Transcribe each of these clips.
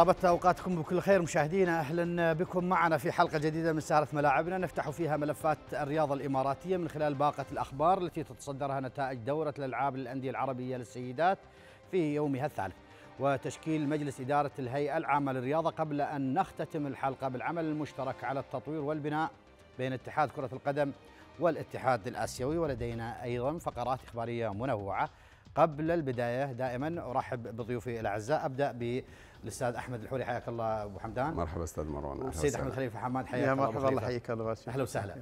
طابت أوقاتكم بكل خير مشاهدينا أهلا بكم معنا في حلقة جديدة من سهرة ملاعبنا. نفتح فيها ملفات الرياضه الإماراتية من خلال باقة الأخبار التي تتصدرها نتائج دورة الألعاب للأندية العربية للسيدات في يومها الثالث. وتشكيل مجلس إدارة الهيئة العامة للرياضة قبل أن نختتم الحلقة بالعمل المشترك على التطوير والبناء بين اتحاد كرة القدم والاتحاد الآسيوي. ولدينا أيضا فقرات إخبارية منوعة قبل البداية. دائما أرحب بضيوفي الأعزاء. أبدأ بالاستاذ أحمد الحوري حياك الله أبو حمدان. مرحبا أستاذ مروان. والسيد أحمد خليفه حماد حياك يا الله مرحبا الله يحييك الله أهلا وسهلا.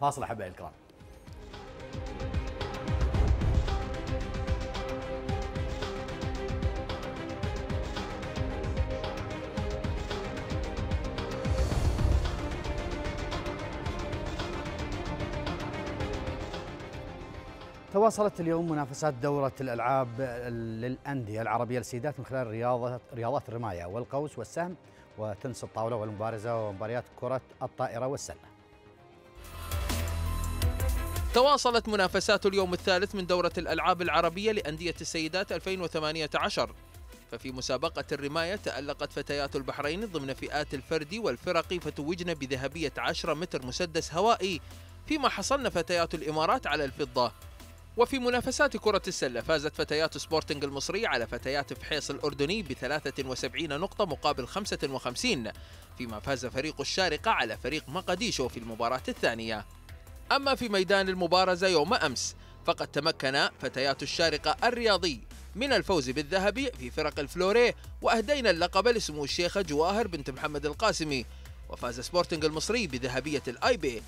فاصل أحبائي الكرام. تواصلت اليوم منافسات دورة الألعاب للأندية العربية للسيدات من خلال رياضة رياضات الرماية والقوس والسهم وتنس الطاولة والمبارزة ومباريات كرة الطائرة والسلة. تواصلت منافسات اليوم الثالث من دورة الألعاب العربية لأندية السيدات 2018 ففي مسابقة الرماية تألقت فتيات البحرين ضمن فئات الفردي والفرق فتوجن بذهبية 10 متر مسدس هوائي. فيما حصلن فتيات الإمارات على الفضة. وفي منافسات كرة السلة فازت فتيات سبورتنج المصري على فتيات فحيص الأردني ب 73 نقطة مقابل 55 فيما فاز فريق الشارقة على فريق مقديشو في المباراة الثانية. أما في ميدان المبارزة يوم أمس فقد تمكن فتيات الشارقة الرياضي من الفوز بالذهب في فرق الفلوري وأهدينا اللقب لسمو الشيخة جواهر بنت محمد القاسمي وفاز سبورتنج المصري بذهبية الآي بي.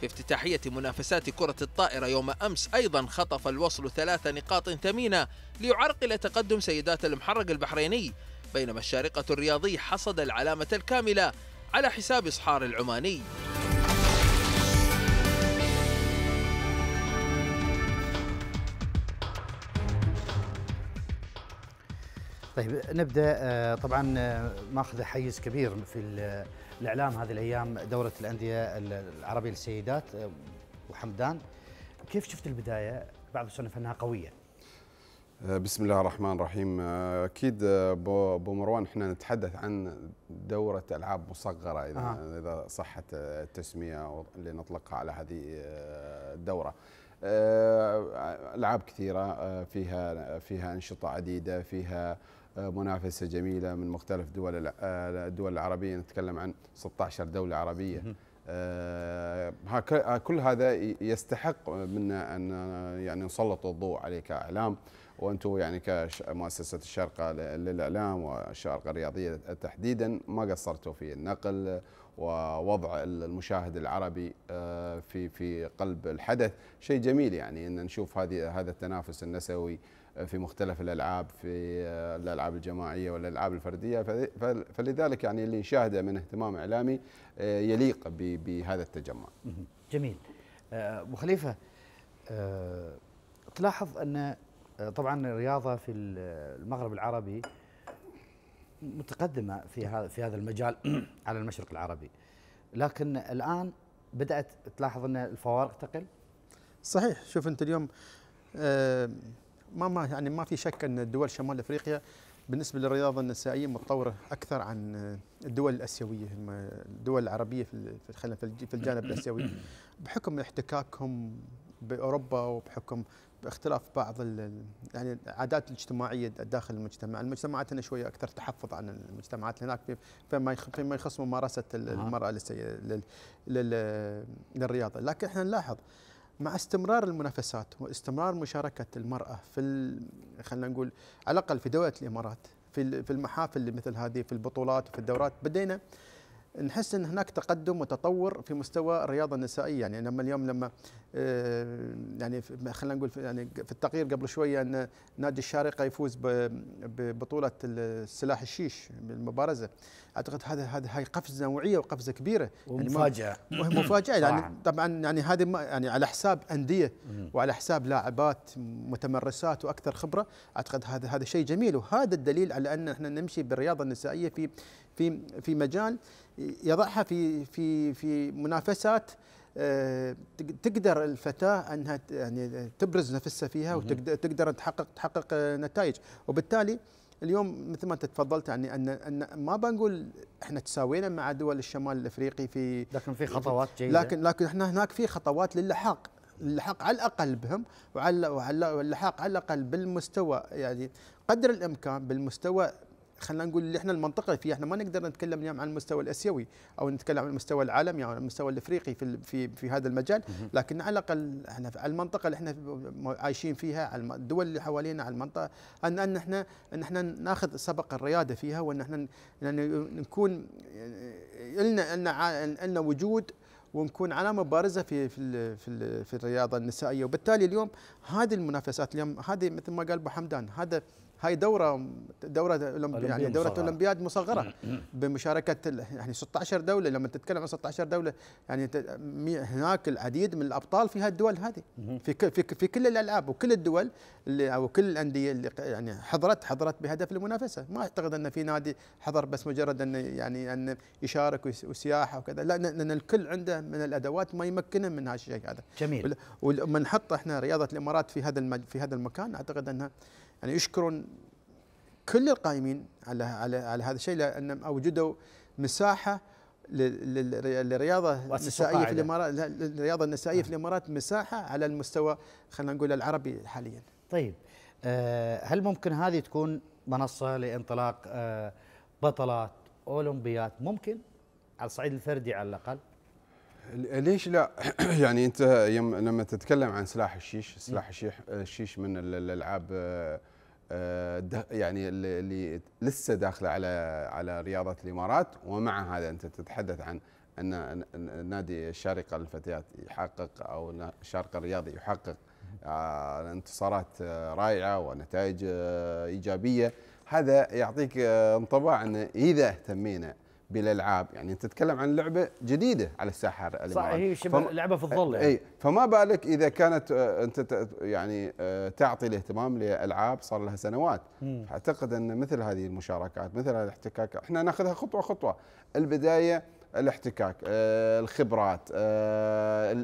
في افتتاحية منافسات كرة الطائرة يوم أمس أيضا خطف الوصل ثلاث نقاط ثمينة ليعرقل تقدم سيدات المحرق البحريني بينما الشارقة الرياضي حصد العلامة الكاملة على حساب إصحار العماني. طيب نبدأ طبعا ماخذ حيز كبير في الإعلام هذه الأيام دورة الأندية العربية للسيدات وحمدان كيف شفت البداية؟ بعض يصنف أنها قوية. بسم الله الرحمن الرحيم. أكيد أبو مروان إحنا نتحدث عن دورة ألعاب مصغرة اذا آه. إذا صحت التسمية اللي نطلقها على هذه الدورة. ألعاب كثيرة فيها فيها أنشطة عديدة فيها منافسة جميلة من مختلف دول الدول العربية. نتكلم عن 16 دولة عربية. كل هذا يستحق منا أن يعني نسلط الضوء عليه كإعلام. وأنتم يعني كمؤسسه الشارقه للإعلام والشارقه الرياضية تحديدا ما قصرتوا في النقل ووضع المشاهد العربي في في قلب الحدث. شيء جميل يعني إن نشوف هذه هذا التنافس النسوي في مختلف الألعاب في الألعاب الجماعية والألعاب الفردية. فلذلك يعني اللي نشاهده من اهتمام إعلامي يليق بهذا التجمع. جميل. أبو خليفة تلاحظ أن طبعا الرياضة في المغرب العربي متقدمة في هذا في هذا المجال على المشرق العربي. لكن الآن بدأت تلاحظ أن الفوارق تقل؟ صحيح. شوف أنت اليوم ما ما يعني ما في شك أن دول شمال أفريقيا بالنسبة للرياضة النسائية متطورة أكثر عن الدول الآسيوية الدول العربية في خلينا في الجانب الآسيوي. بحكم احتكاكهم بأوروبا وبحكم باختلاف بعض يعني العادات الاجتماعية داخل المجتمع، المجتمعات هنا شوية أكثر تحفظ عن المجتمعات هناك فيما فيما يخص ممارسة المرأة للرياضة، لكن إحنا نلاحظ مع استمرار المنافسات واستمرار مشاركة المرأة في خلينا نقول على الأقل في دولة الإمارات في في المحافل مثل هذه في البطولات وفي الدورات بدينا نحس إن هناك تقدم وتطور في مستوى الرياضة النسائية. يعني لما اليوم لما يعني خلينا نقول يعني في التقرير قبل شوية أن نادي الشارقة يفوز ببطوله السلاح الشيش بالمبارزة. أعتقد هذا هذا هاي قفزة نوعية وقفزة كبيرة. ومفاجأة. يعني مفاجأة. يعني طبعا يعني هذه يعني على حساب أندية وعلى حساب لاعبات متمرسات وأكثر خبرة أعتقد هذا هذا شيء جميل. وهذا الدليل على أن إحنا نمشي بالرياضة النسائية في في في مجال يضعها في في في منافسات تقدر الفتاة أنها يعني تبرز نفسها فيها وتقدر تحقق تحقق نتائج. وبالتالي اليوم مثل ما أنت تفضلت يعني أن أن ما بنقول إحنا تساوينا مع دول الشمال الإفريقي في لكن في خطوات جيدة. لكن لكن إحنا هناك في خطوات للحاق اللحاق على الأقل بهم وعلى وعلى اللحاق على الأقل بالمستوى يعني قدر الإمكان بالمستوى خلينا نقول اللي إحنا المنطقة فيها. إحنا ما نقدر نتكلم اليوم عن المستوى الأسيوي أو نتكلم عن المستوى العالمي أو المستوى الإفريقي في في في هذا المجال. لكن على الأقل إحنا على المنطقة اللي إحنا عايشين فيها على الدول اللي حوالينا على المنطقة ان أن إحنا إن إحنا ناخذ سبق الريادة فيها وإن إحنا يعني نكون لنا لنا لنا وجود ونكون علامة بارزة في في في, في الرياضة النسائية. وبالتالي اليوم هذه المنافسات اليوم هذه مثل ما قال أبو حمدان هذا هاي دورة دورة يعني دورة مصغرة. أولمبياد مصغرة بمشاركة يعني 16 دولة لما تتكلم عن 16 دولة يعني هناك العديد من الأبطال في هالدول هذه. في في في كل الألعاب وكل الدول اللي أو كل الأندية اللي يعني حضرت حضرت بهدف المنافسة. ما أعتقد أن في نادي حضر بس مجرد انه يعني أن يشارك وسياحة وكذا. لا لأن الكل عنده من الأدوات ما يمكنه من هالشيء هذا. جميل. ولما نحط إحنا رياضة الإمارات في هذا في هذا المكان أعتقد أنها يعني يشكرون كل القائمين على على على هذا الشيء لأن أوجدوا مساحة للرياضه النسائية في الإمارات الرياضه النسائية في الإمارات مساحة على المستوى خلينا نقول العربي حاليا. طيب آه، هل ممكن هذه تكون منصة لانطلاق آه، بطلات أولمبيات ممكن على الصعيد الفردي على الأقل؟ ليش لا؟ يعني انت لما تتكلم عن سلاح الشيش، سلاح الشيش الشيش من الألعاب آه، يعني اللي لسه داخلة على على رياضة الإمارات ومع هذا انت تتحدث عن أن نادي الشارقة للفتيات يحقق أو الشارقه الرياضي يحقق آه، انتصارات رائعة ونتائج آه، إيجابية هذا يعطيك انطباع أن إذا اهتمينا بالألعاب. يعني أنت تتكلم عن لعبة جديدة على الساحة صح هي شبه فم... لعبة في الظل يعني. إي فما بالك إذا كانت آه، أنت يعني آه، تعطي الاهتمام لألعاب صار لها سنوات. أعتقد أن مثل هذه المشاركات مثل هذه الاحتكاك إحنا ناخذها خطوة خطوة. البداية الاحتكاك آه، الخبرات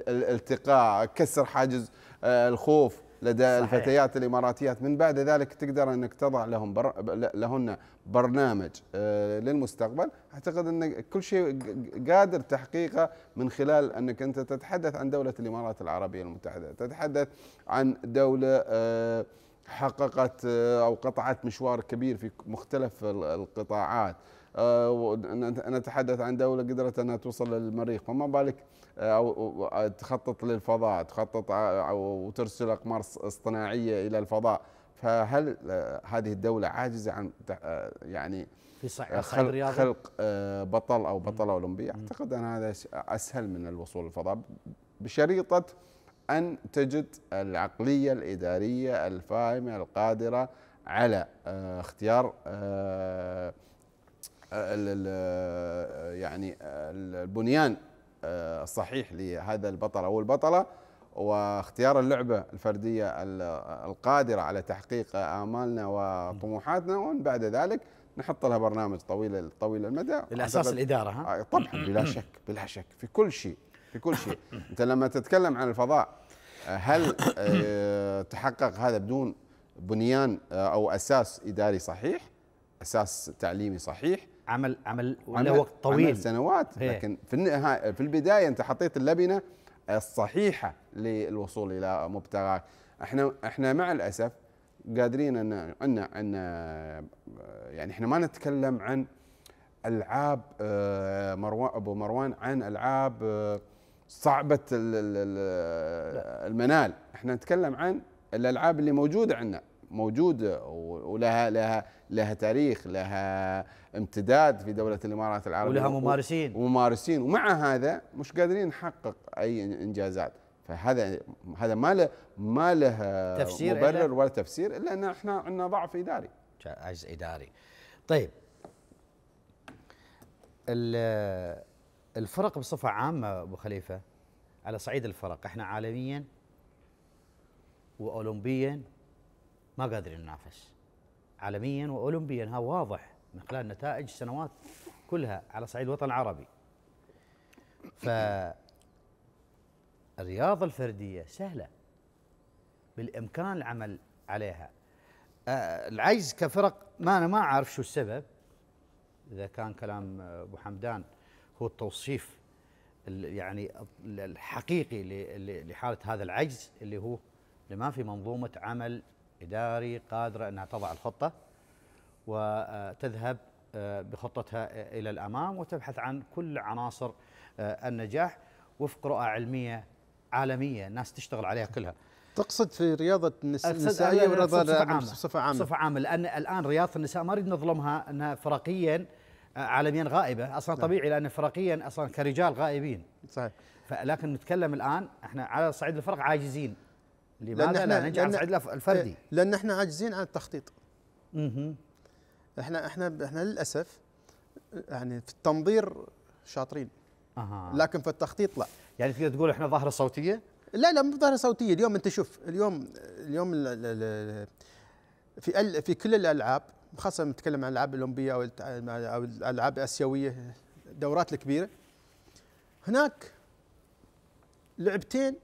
الالتقاء كسر حاجز الخوف. لدى صحيح. الفتيات الإماراتيات. من بعد ذلك تقدر أنك تضع لهم بر... لهن برنامج آه، للمستقبل. أعتقد أن كل شيء قادر تحقيقه من خلال أنك أنت تتحدث عن دولة الإمارات العربية المتحدة. تتحدث عن دولة آه، حققت آه، أو قطعت مشوار كبير في مختلف القطاعات. نتحدث عن دولة قدرت أنها توصل للمريخ. فما بالك أو تخطط للفضاء تخطط أو ترسل أقمار اصطناعية إلى الفضاء. فهل هذه الدولة عاجزة عن يعني في صعيد خلق, خلق بطل أو بطلة أولمبية؟ أعتقد أن هذا أسهل من الوصول للفضاء بشريطة أن تجد العقلية الإدارية الفاهمة القادرة على اختيار يعني البنيان الصحيح لهذا البطل أو البطلة واختيار اللعبة الفردية القادرة على تحقيق آمالنا وطموحاتنا ومن بعد ذلك نحط لها برنامج طويل طويل المدى. الأساس الإدارة ها؟ آه، طبعا بلا شك بلا شك في كل شيء في كل شيء. أنت لما تتكلم عن الفضاء هل آه، تحقق هذا بدون بنيان آه، أو أساس إداري صحيح أساس تعليمي صحيح؟ عمل عمل ولا وقت طويل. عمل سنوات. هي. لكن في النهايه في البداية أنت حطيت اللبنة الصحيحة للوصول إلى مبتغاك إحنا إحنا مع الأسف قادرين ان ان ان يعني إحنا ما نتكلم عن ألعاب آه، مروان أبو مروان عن ألعاب آه، صعبة المنال. إحنا نتكلم عن الألعاب اللي موجودة عندنا. موجوده ولها لها لها تاريخ لها امتداد في دولة الإمارات العربية. ولها ممارسين. وممارسين. ومع هذا مش قادرين نحقق أي إنجازات. فهذا هذا ما له ما له تفسير مبرر ولا تفسير إلا إن إحنا عندنا ضعف إداري. عجز إداري. طيب. الفرق بصفة عامة أبو خليفة على صعيد الفرق. إحنا عالميا واولمبيا ما قادرين ننافس عالميا واولمبيا ها واضح من خلال نتائج السنوات كلها على صعيد الوطن العربي ف الرياضة الفردية سهلة بالإمكان العمل عليها. آه، العجز كفرق ما أنا ما أعرف شو السبب. إذا كان كلام أبو حمدان هو التوصيف ال- يعني الحقيقي ل- ل- لحالة هذا العجز اللي هو اللي ما في منظومة عمل إداري قادرة أنها تضع الخطة وتذهب آه، بخطتها إلى الأمام وتبحث عن كل عناصر آه، النجاح وفق رؤى علمية عالمية الناس تشتغل عليها كلها. تقصد في رياضة النس- أقصد- النسائيه لا، لا، ورياضة بصفة عامة. بصفه عامة. بصفة عامة لأن الآن رياضة النساء ما نريد نظلمها أنها فرقيا آه، عالميا غائبة. أصلا نعم. طبيعي لأن فرقيا أصلا كرجال غائبين. صحيح. فلكن نتكلم الآن إحنا على صعيد الفرق عاجزين. لماذا لأن لا ننجح على لأن- صعيد الف- الفردي؟ إيه، لأن إحنا عاجزين عن التخطيط. مهم. إحنا إحنا إحنا للأسف يعني في التنظير شاطرين. أها. لكن في التخطيط لا. يعني تقدر تقول إحنا ظاهرة صوتية؟ لا لا مو ظاهرة صوتية. اليوم أنت شوف اليوم اليوم ال ال ال في في كل الألعاب خاصة نتكلم عن الألعاب الأولمبية أو الت- أو الألعاب الآسيوية الدورات الكبيرة هناك لعبتين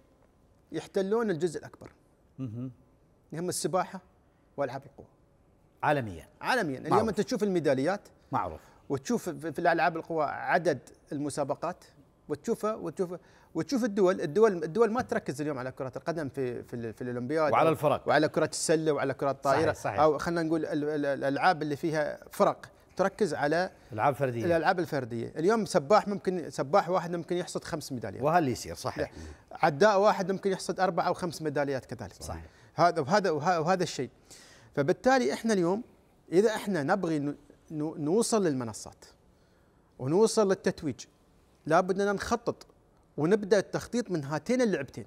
يحتلون الجزء الأكبر مهم. اللي هم السباحة وألعاب القوى عالميا عالميا اليوم معروف. أنت تشوف الميداليات معروف وتشوف في الألعاب القوى عدد المسابقات وتشوفها وتشوف وتشوف الدول الدول الدول ما تركز اليوم على كرة القدم في في, في الأولمبياد وعلى الفرق. وعلى كرة السلة وعلى كرة الطائرة صحيح، صحيح. أو خلينا نقول ال- ال- الألعاب اللي فيها فرق تركز على ألعاب فردية الألعاب الفردية. اليوم سباح ممكن سباح واحد ممكن يحصد خمس ميداليات. وهل يصير صحيح. عداء واحد ممكن يحصد أربع أو خمس ميداليات كذلك. صحيح. هذا وهذا وه- وهذا الشيء. فبالتالي إحنا اليوم إذا إحنا نبغي نوصل للمنصات ونوصل للتتويج لابد أن نخطط ونبدأ التخطيط من هاتين اللعبتين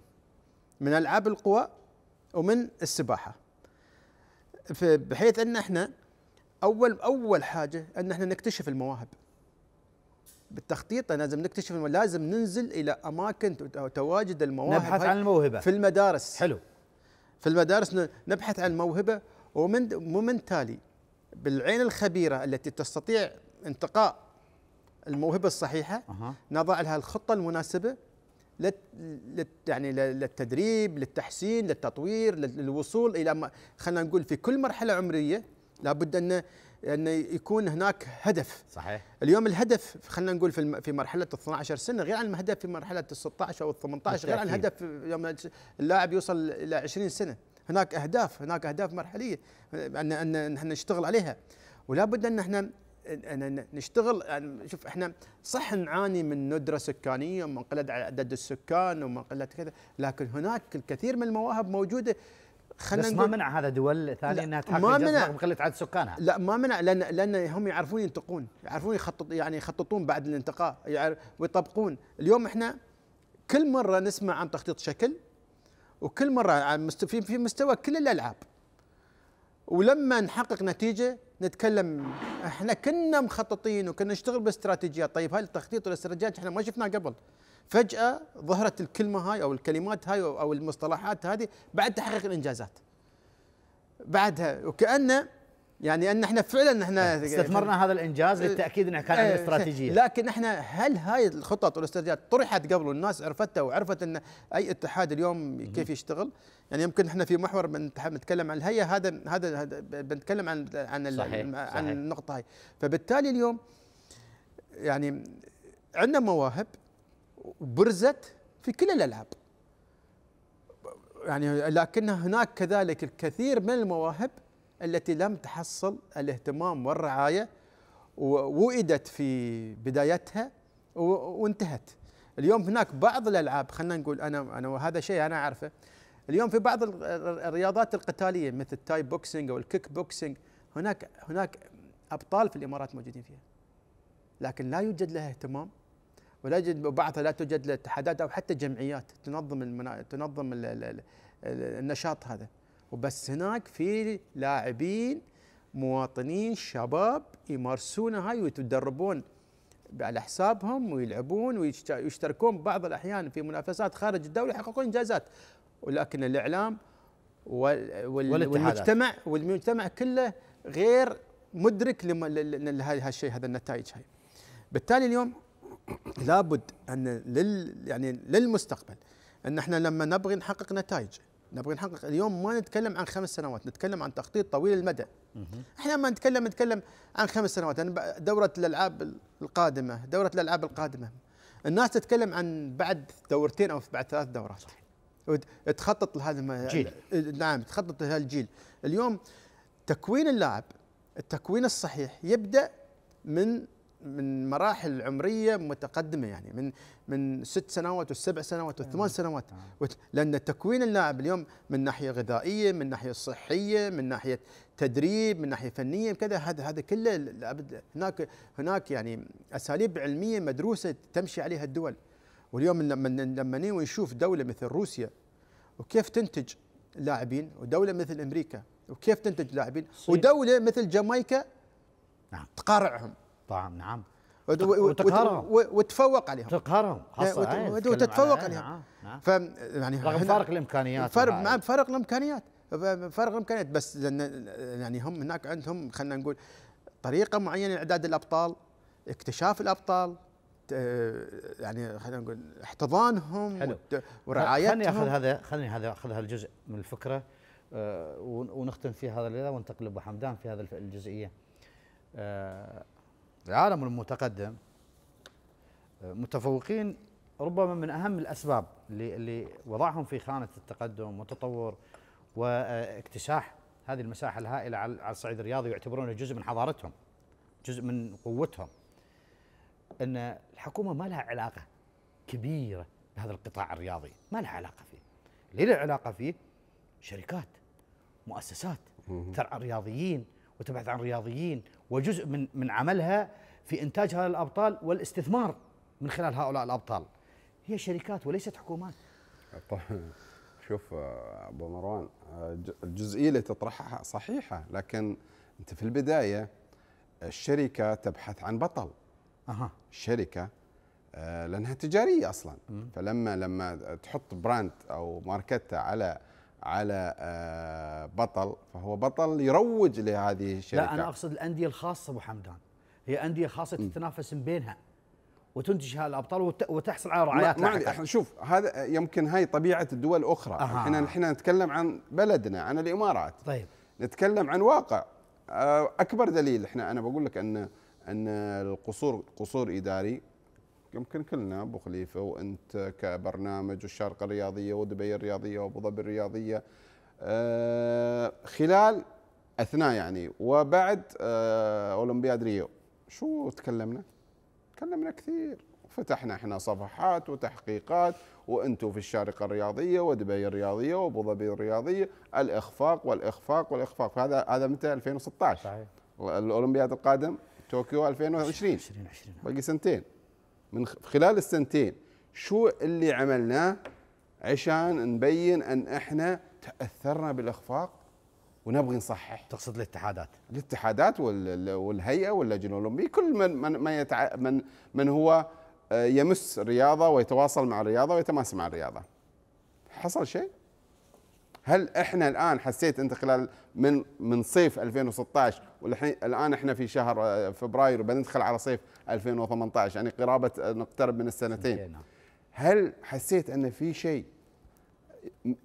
من ألعاب القوى ومن السباحة. بحيث أن إحنا أول أول حاجة إن إحنا نكتشف المواهب بالتخطيط لازم نكتشف. لازم ننزل إلى أماكن تواجد المواهب نبحث عن الموهبة في المدارس حلو في المدارس نبحث عن موهبة ومن ومن تالي بالعين الخبيرة التي تستطيع انتقاء الموهبة الصحيحة أها. نضع لها الخطة المناسبة لت يعني للتدريب للتحسين للتطوير لل- للوصول إلى خلينا نقول في كل مرحلة عمرية لابد ان أن يكون هناك هدف. صحيح. اليوم الهدف خلينا نقول في مرحلة ال 12 سنة غير عن الهدف في مرحلة ال 16 أو ال 18 غير عن. الهدف يوم اللاعب يوصل إلى 20 سنة. هناك أهداف هناك أهداف مرحلية ان ان إحنا نشتغل عليها. ولا بد أن إحنا ان نشتغل يعني شوف إحنا صح نعاني من ندرة سكانية ومن قله عدد السكان ومن قله كذا لكن هناك الكثير من المواهب موجودة خلينا بس ما منع هذا دول لا، ثانية انها ما تحقق منع. جذب رغم قلة عدد سكانها. لا ما منع لأن لأن هم يعرفون ينتقون يعرفون يخطط يعني يخططون بعد الانتقاء ويطبقون. اليوم إحنا كل مرة نسمع عن تخطيط شكل وكل مرة في في مستوى كل الألعاب. ولما نحقق نتيجة نتكلم إحنا كنا مخططين وكنا نشتغل باستراتيجيات. طيب هاي التخطيط والإستراتيجيات إحنا ما شفناه قبل؟ فجأة ظهرت الكلمة هاي أو الكلمات هاي أو أو المصطلحات هذه بعد تحقيق الإنجازات. بعدها وكانه يعني أن إحنا فعلا إحنا استثمرنا هذا الإنجاز للتأكيد إنه كان عندنا إيه، استراتيجية. لكن إحنا هل هاي الخطط والإستراتيجيات طرحت قبل والناس عرفتها وعرفت إن أي اتحاد اليوم كيف يشتغل؟ يعني يمكن إحنا في محور بنتكلم عن الهيئة هذا هذا بنتكلم عن عن صحيح، عن صحيح. النقطة هاي. فبالتالي اليوم يعني عندنا مواهب برزت في كل الألعاب. يعني لكن هناك كذلك الكثير من المواهب التي لم تحصل الاهتمام والرعاية ووئدت في بدايتها وانتهت. اليوم هناك بعض الألعاب خلينا نقول أنا أنا وهذا شيء أنا أعرفه. اليوم في بعض ال- الرياضات القتالية مثل ال Thai boxing أو الكيك بوكسينج هناك هناك أبطال في الإمارات موجودين فيها. لكن لا يوجد لها اهتمام ولا يوجد بعضها لا توجد لها اتحادات أو حتى جمعيات تنظم المنا... تنظم ال... ال... ال... النشاط هذا. وبس هناك في لاعبين مواطنين شباب يمارسون هاي ويتدربون على حسابهم ويلعبون ويشت- ويشتركون بعض الأحيان في منافسات خارج الدولة يحققون إنجازات. ولكن الإعلام وال وال. والمجتمع والمجتمع كله غير مدرك لم- ل- ل- لهذا الشيء هذا النتائج هاي. بالتالي اليوم لابد أن لل يعني للمستقبل أن إحنا لما نبغي نحقق نتائج نبغى نحقق اليوم ما نتكلم عن خمس سنوات نتكلم عن تخطيط طويل المدى. إحنا ما نتكلم نتكلم عن خمس سنوات يعني دورة الألعاب القادمة دورة الألعاب القادمة. الناس تتكلم عن بعد دورتين أو بعد ثلاث دورات. تخطط لهذا الم- جيل. نعم تخطط لهذا الجيل. اليوم تكوين اللاعب التكوين الصحيح يبدأ من من مراحل عمرية متقدمة يعني من من ست سنوات والسبع سنوات والثمان سنوات. وت- لأن تكوين اللاعب اليوم من ناحية غذائية من ناحية صحية من ناحية تدريب من ناحية فنية كذا هذا هذا كله هناك هناك يعني أساليب علمية مدروسة تمشي عليها الدول. واليوم لما لما نيجي نشوف دولة مثل روسيا وكيف تنتج لاعبين ودولة مثل أمريكا وكيف تنتج لاعبين. ودولة مثل جامايكا نعم. تقارعهم. طبعا نعم وت- وت- وتقارعهم. وت- وتفوق عليهم تقهرهم خاصة وت- نتكلم وتتفوق على- عليها. نعم نعم ف يعني رغم فارق الإمكانيات فرق. مع فرق الإمكانيات فرق الإمكانيات بس يعني هم هناك عندهم خلينا نقول طريقة معينة لإعداد الأبطال اكتشاف الأبطال يعني خلينا نقول احتضانهم حلو. وت- خليني أخذ ورعايتهم هذا خليني هذا أخذ هالجزء من الفكرة آه، ون- ونختم في هذا الليلة وننتقل لأبو حمدان في هذا الف- الجزئية. العالم المتقدم آه، متفوقين ربما من أهم الأسباب اللي اللي وضعهم في خانة التقدم والتطور واكتساح هذه المساحة الهائلة على الصعيد الرياضي ويعتبرونه جزء من حضارتهم جزء من قوتهم. إن الحكومة ما لها علاقة كبيرة بهذا القطاع الرياضي ما لها علاقة فيه. اللي له علاقة فيه شركات مؤسسات ترعى رياضيين وتبحث عن رياضيين وجزء من من عملها في إنتاج هؤلاء الأبطال والاستثمار من خلال هؤلاء الأبطال. هي شركات وليست حكومات. طيب شوف آه، ابو مروان آه، الجزئية اللي تطرحها صحيحة لكن أنت في البداية الشركة تبحث عن بطل. أها. الشركة آه، لأنها تجارية أصلا. فلما لما تحط براند أو ماركتها على على آه، بطل فهو بطل يروج لهذه الشركة. لا أنا أقصد الأندية الخاصة أبو حمدان. هي أندية خاصة تتنافس من بينها وتنتج هؤلاء الأبطال وت- وتحصل على رعايات ما. إحنا شوف هذا يمكن هاي طبيعة الدول الأخرى. إحنا الحين نتكلم عن بلدنا عن الإمارات. طيب. نتكلم عن واقع. آه، أكبر دليل إحنا أنا بقول لك أن أن القصور قصور إداري يمكن كلنا أبو خليفة وأنت كبرنامج والشارقة الرياضية ودبي الرياضية وأبو ظبي الرياضية آه، خلال أثناء يعني وبعد آه، أولمبياد ريو شو تكلمنا؟ تكلمنا كثير. فتحنا إحنا صفحات وتحقيقات وأنتم في الشارقة الرياضية ودبي الرياضية وأبو ظبي الرياضية الإخفاق والإخفاق والإخفاق. هذا هذا متى؟ 2016 صحيح. الأولمبياد القادم طوكيو 2020 2020 باقي سنتين. من خلال السنتين شو اللي عملناه عشان نبين أن إحنا تأثرنا بالأخفاق ونبغي نصحح؟ تقصد الاتحادات. الاتحادات وال- والهيئة واللجنه الاولمبيه كل من من من, يتع... من من هو آه، يمس الرياضه ويتواصل مع الرياضه ويتماس مع الرياضه حصل شيء؟ هل إحنا الآن حسيت أنت خلال من من صيف 2016 والحين الآن إحنا في شهر آه، فبراير وبندخل على صيف 2018 يعني قرابة آه، نقترب من السنتين. نعم. هل حسيت أن في شيء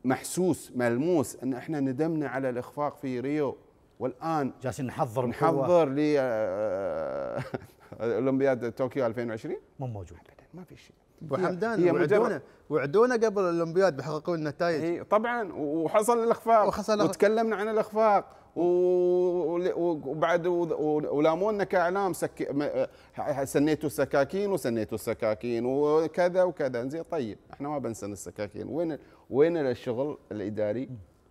محسوس ملموس أن إحنا ندمنا على الإخفاق في ريو؟ والآن جالسين نحضر. نحضر ل آه، أولمبياد طوكيو 2020 مو موجود. ما في شيء. ابو حمدان وعدونا. وعدونا قبل الأولمبياد بيحققون النتائج. هي طبعا وحصل الإخفاق. وحصل وتكلمنا عن الإخفاق. وبعد و- و- ولامونا كإعلام سك... م- سنيتوا السكاكين وسنيتوا السكاكين وكذا وكذا. زين طيب إحنا ما بنسن السكاكين. وين وين الشغل الإداري؟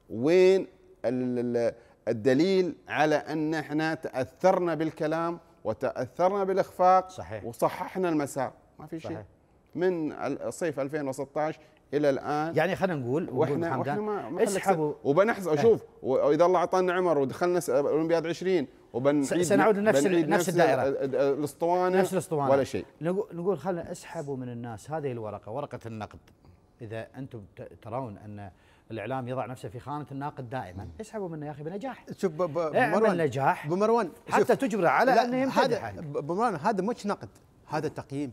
وين ال- ال- الدليل على أن إحنا تأثرنا بالكلام وتأثرنا بالإخفاق؟ صحيح. وصححنا المسار. ما في شيء. صحيح. من صيف 2016 إلى الآن. يعني خلينا نقول وإحنا وإحنا ما اسحبوا. س- وبنحصل شوف وإذا الله أعطانا عمر ودخلنا س- أولمبياد 20 وبنعيد سنعود لنفس نفس الدائرة. ال- ال- الأسطوانة نفس الأسطوانة. ولا شيء. نقول نقول خلينا اسحبوا من الناس هذه الورقة ورقة النقد. إذا أنتم ترون أن الإعلام يضع نفسه في خانة الناقد دائما. اسحبوا منه يا أخي بنجاح. شوف ب- ب- اعمل بمروان. نجاح؟ بمروان حتى تجبره على إنه يمتدح هذا بمروان هذا مش نقد هذا تقييم.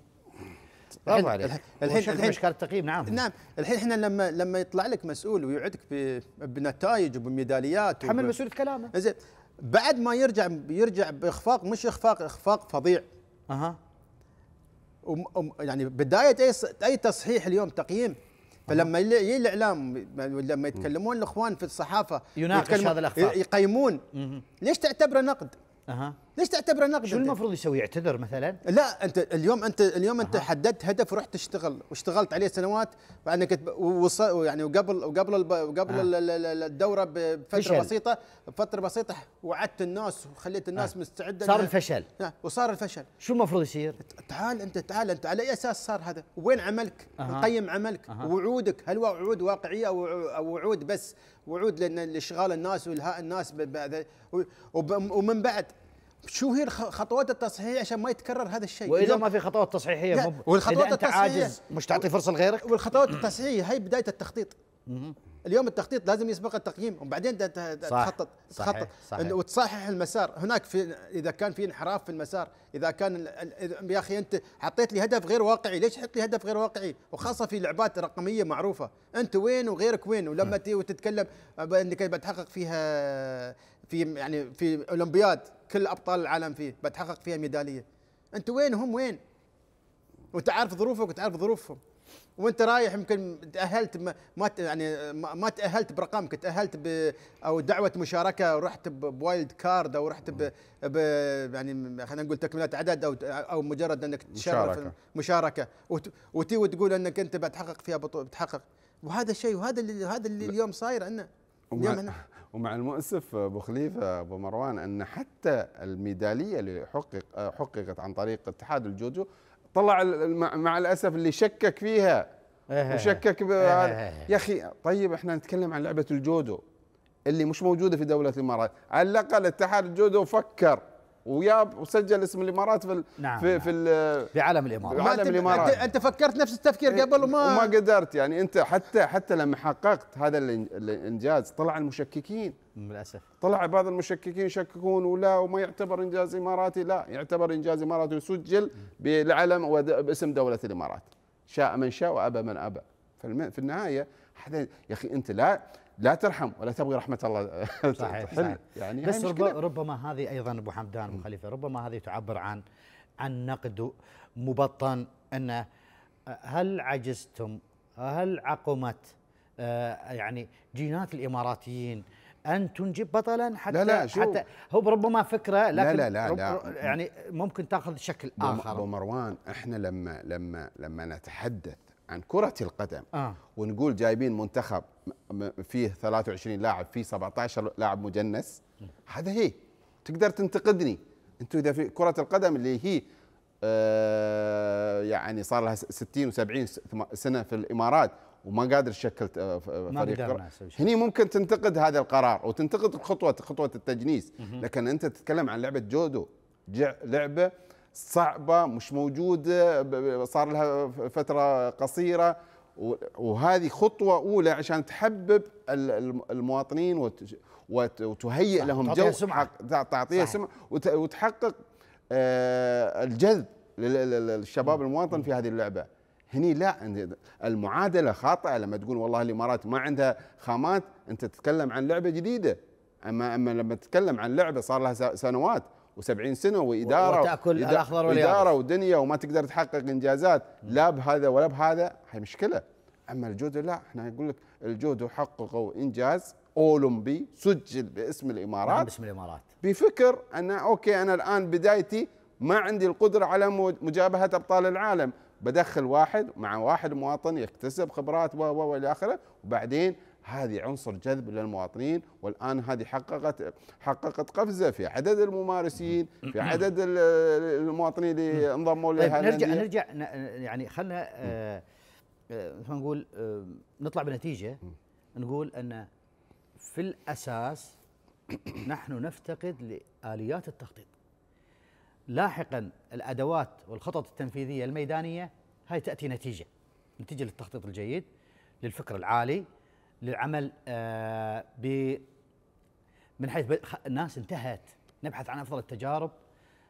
برافو الحين- عليك. الحين- الحين اشكال التقييم نعم. نعم. الحين إحنا لما لما يطلع لك مسؤول ويوعدك بنتائج وبميداليات تحمل مسؤوليه كلامه. زين. بعد ما يرجع يرجع بإخفاق مش إخفاق إخفاق فظيع. أها. يعني بداية أي أي تصحيح اليوم تقييم. فلما يجي الاعلام لما يتكلمون الإخوان في الصحافة يناقش هذا الأخفاق. يقيمون. ليش تعتبره نقد؟ أها ليش تعتبره نقد؟ شو؟ المفروض يسوي يعتذر مثلا لا أنت اليوم أنت اليوم أنت حددت هدف ورحت تشتغل واشتغلت عليه سنوات تب- ووص- يعني وقبل وقبل وقبل ال- الدورة بفترة فشل. بسيطة بفترة بسيطة وعدت الناس وخليت الناس مستعدة صار الفشل نعم، وصار الفشل شو المفروض يصير تعال أنت تعال أنت على أي أساس صار هذا؟ وين عملك؟ أها. نقيم عملك أها. وعودك هل هو وعود واقعية أو وعود بس وعود لأن لاشغال الناس والهاء الناس ومن بعد. شو هي خطوات التصحيح عشان ما يتكرر هذا الشيء؟ وإذا ما في خطوات تصحيحية مب... والخطوات أنت التصحيحية- عاجز مش تعطي فرصة لغيرك؟ والخطوات التصحيحية هي بداية التخطيط. اليوم التخطيط لازم يسبق التقييم وبعدين. تخطط. تخطط. وتصحح المسار. هناك في إذا كان في انحراف في المسار إذا كان يا أخي أنت حطيت لي هدف غير واقعي ليش حط لي هدف غير واقعي؟ وخاصة في لعبات رقمية معروفة. أنت وين وغيرك وين؟ ولما تي وتتكلم إنك بتحقق فيها في يعني في أولمبياد كل أبطال العالم فيه بتحقق فيها ميدالية. أنت وين؟ وهم وين؟ وانت عارف ظروفك وتعرف ظروفهم. وانت رايح يمكن تأهلت ما, يعني ما, تأهلت برقمك تأهلت ب أو دعوة مشاركة ورحت ب wild card أو رحت ب, ب يعني خلينا نقول تكمله عدد أو أو مجرد أنك تشرف مشاركة. مشاركة. وت- وتي وتقول أنك أنت بتحقق فيها بطوله بتحقق. وهذا الشيء وهذا اللي هذا اللي اليوم صاير عندنا ومع, ومع المؤسف أبو خليفة أبو مروان أن حتى الميدالية اللي حقق حققت عن طريق اتحاد الجوجو طلع مع, الأسف اللي شكك فيها إيه. وشكك ب- إيه. يا أخي طيب إحنا نتكلم عن لعبة الجودو اللي مش موجودة في دولة الإمارات على الأقل اتحاد الجودو فكر وياب وسجل اسم الإمارات في نعم، في, نعم. في ال- بعالم الإمارات عالم ما أنت- الإمارات. انت, أنت فكرت نفس التفكير قبل وما وما قدرت يعني أنت حتى حتى لما حققت هذا الإنجاز طلع المشككين للأسف. طلع بعض المشككين يشككون ولا وما يعتبر إنجاز إماراتي. لا يعتبر إنجاز إماراتي وسجل بالعلم ود- باسم دولة الإمارات. شاء من شاء وأبى من أبى. في النهاية هذا يا أخي أنت لا لا ترحم ولا تبغي رحمة الله. صحيح. صحيح. يعني بس رب. ربما هذه أيضا أبو حمدان أبو خليفة ربما هذه تعبر عن عن نقد مبطن انه هل عجزتم؟ هل عقمت؟ آه، يعني جينات الإماراتيين أن تنجب بطلا حتى لا لا،. حتى هو ربما فكرة لكن لا لا رب- لا. يعني ممكن تأخذ شكل ابو آخر مروان إحنا لما لما لما نتحدث عن كرة القدم آه ونقول جايبين منتخب فيه 23 لاعب فيه 17 لاعب مجنس هذا هي تقدر تنتقدني أنتم إذا في كرة القدم اللي هي آه يعني صار لها 60 و70 سنة في الإمارات وما قادر تشكل آه، ما فريق. هني ممكن تنتقد هذا القرار وتنتقد خطوة خطوة التجنيس. لكن أنت تتكلم عن لعبة جودو. لعبة صعبة مش موجودة صار لها فترة قصيرة. وهذه خطوة أولى عشان تحبب ال- الم- المواطنين وت- وت- وتهيئ صح، لهم جو سمعة. حق- تع- تعطيها صحيح. سمعة. وت- وتحقق آه، الجذب لل- لل- للشباب المواطن في هذه اللعبة. هني لا المعادلة خاطئة لما تقول والله الإمارات ما عندها خامات أنت تتكلم عن لعبة جديدة. أما أما لما تتكلم عن لعبة صار لها سنوات و70 سنة وإدارة وتأكل إدا- الأخضر واليابس. اداره ودنيا وما تقدر تحقق إنجازات لا بهذا ولا بهذا هاي مشكلة. أما الجودو لا إحنا نقول لك الجودو حققوا إنجاز أولمبي سجل باسم نعم الامارات باسم الإمارات. بفكر ان okay أنا الآن بدايتي ما عندي القدرة على مجابهة أبطال العالم. بدخل واحد مع واحد مواطن يكتسب خبرات و و والى آخره وبعدين هذه عنصر جذب للمواطنين والآن هذه حققت حققت قفزة في عدد الممارسين في عدد ال- المواطنين اللي انضموا طيب لها نرجع الأندية. نرجع ن- يعني خلنا آه، آه، مثل ما نقول آه، نطلع بنتيجة. نقول أن في الأساس نحن نفتقد لآليات التخطيط. لاحقا الأدوات والخطط التنفيذية الميدانية هاي تأتي نتيجة نتيجة للتخطيط الجيد للفكر العالي للعمل آه، ب من حيث الناس انتهت نبحث عن أفضل التجارب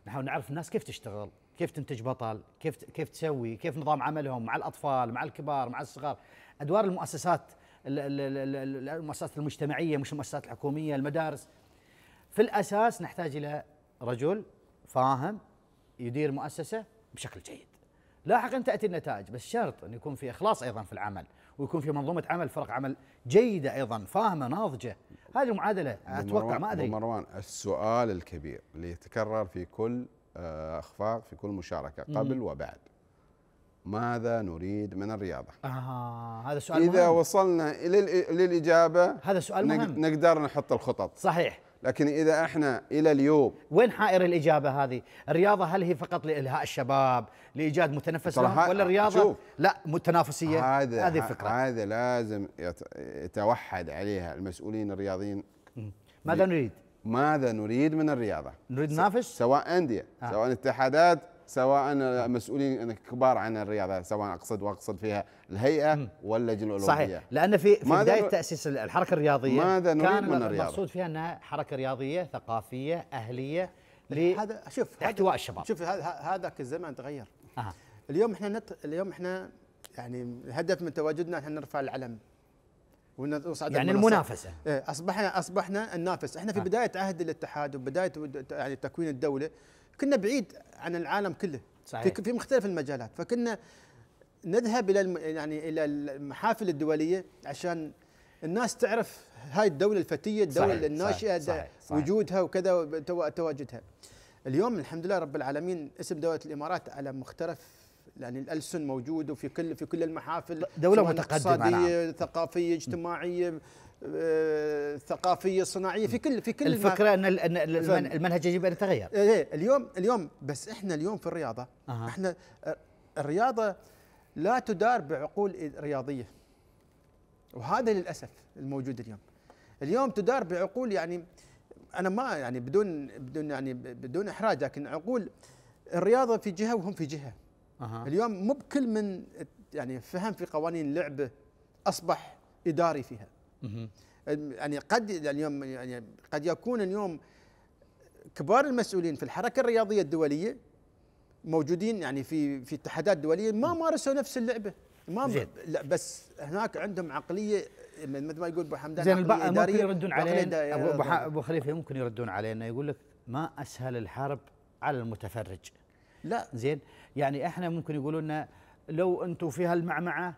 نحاول نعرف الناس كيف تشتغل كيف تنتج بطل كيف كيف تسوي كيف نظام عملهم مع الأطفال مع الكبار مع الصغار. أدوار المؤسسات ال- ال- ال- ال- المؤسسات المجتمعية مش المؤسسات الحكومية المدارس. في الأساس نحتاج إلى رجل فاهم يدير مؤسسة بشكل جيد. لاحقا تأتي النتائج بس شرط أن يكون في إخلاص أيضا في العمل ويكون في منظومة عمل فرق عمل جيدة أيضا فاهمة ناضجة. هذه المعادلة أتوقع ما أدري. مروان السؤال الكبير اللي يتكرر في كل آه، اخفاق في كل مشاركة قبل وبعد. ماذا نريد من الرياضة؟ آه هذا سؤال إذا مهم. وصلنا للاجابه هذا سؤال مهم. نقدر نحط الخطط. صحيح. لكن إذا إحنا إلى اليوم وين حائر الإجابة هذه؟ الرياضة هل هي فقط لإلهاء الشباب لإيجاد متنفس لهم ولا الرياضة شوف. لا متنافسية؟ هذا هذه ه- الفكرة هذا لازم يت- يتوحد عليها المسؤولين الرياضيين ماذا نريد؟ ماذا نريد من الرياضة نريد ننافس؟ سواء أندية آه. سواء اتحادات سواء مسؤولين كبار عن الرياضة سواء أقصد وأقصد فيها الهيئة واللجنه الاولمبيه صحيح لأن في في بداية تأسيس الحركة الرياضية ماذا نريد كان من الرياضة؟ المقصود فيها أنها حركة رياضية ثقافية أهلية هذا شوف لاحتواء الشباب. شوف هذا هذاك الزمان تغير آه. اليوم إحنا نت... اليوم إحنا يعني الهدف من تواجدنا إحنا نرفع العلم ونصعد يعني المنصات. المنافسة إيه، اصبحنا أصبحنا ننافس إحنا في آه. بداية عهد الاتحاد وبداية يعني تكوين الدولة كنا بعيد عن العالم كله صحيح. في, مختلف المجالات فكنا نذهب إلى. يعني إلى المحافل الدولية عشان الناس تعرف هاي الدولة الفتية الدولة صحيح، الناشئة صحيح، صحيح،. وجودها وكذا تواجدها اليوم الحمد لله رب العالمين اسم دولة الإمارات على مختلف يعني الألسن موجود وفي كل في كل المحافل دولة سواء متقدمة، اقتصادية ثقافية اجتماعية ثقافية صناعية في كل في كل الفكرة أن. المنهج يجب أن يتغير إيه اليوم اليوم بس إحنا اليوم في الرياضة أها. إحنا آه، الرياضة لا تدار بعقول رياضية وهذا للأسف الموجود اليوم اليوم تدار بعقول يعني أنا ما يعني بدون بدون يعني بدون إحراج لكن عقول الرياضة في جهة وهم في جهة أها. اليوم مو بكل من يعني فهم في قوانين اللعبه أصبح إداري فيها. يعني قد اليوم يعني قد يكون اليوم كبار المسؤولين في الحركة الرياضية الدولية موجودين يعني في في اتحادات دولية ما مارسوا نفس اللعبة. ما زين. لا بس هناك عندهم عقلية مثل ما يقول أبو حمدان زين عقلية البعض ممكن يردون علينا. ابو أبو خليفة ممكن يردون علينا يقول لك ما أسهل الحرب على المتفرج. لا. زين يعني إحنا ممكن يقولوا لنا لو أنتم في هالمعمعة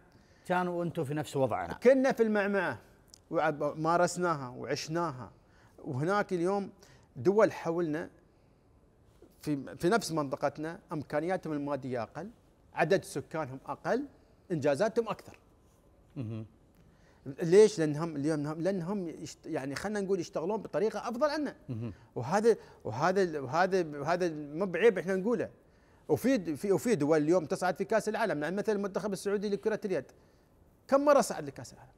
كانوا أنتم في نفس وضعنا. كنا في المعمعة. ومارسناها وعشناها وهناك اليوم دول حولنا في في نفس منطقتنا أمكانياتهم المادية أقل عدد سكانهم أقل إنجازاتهم أكثر. ليش؟ لأنهم اليوم لأنهم يعني خلينا نقول يشتغلون بطريقة أفضل عنا. وهذا وهذا وهذا وهذا مو بعيب إحنا نقوله وفي في وفي دول اليوم تصعد في كأس العالم يعني مثلا المنتخب السعودي لكرة اليد كم مرة صعد لكأس العالم؟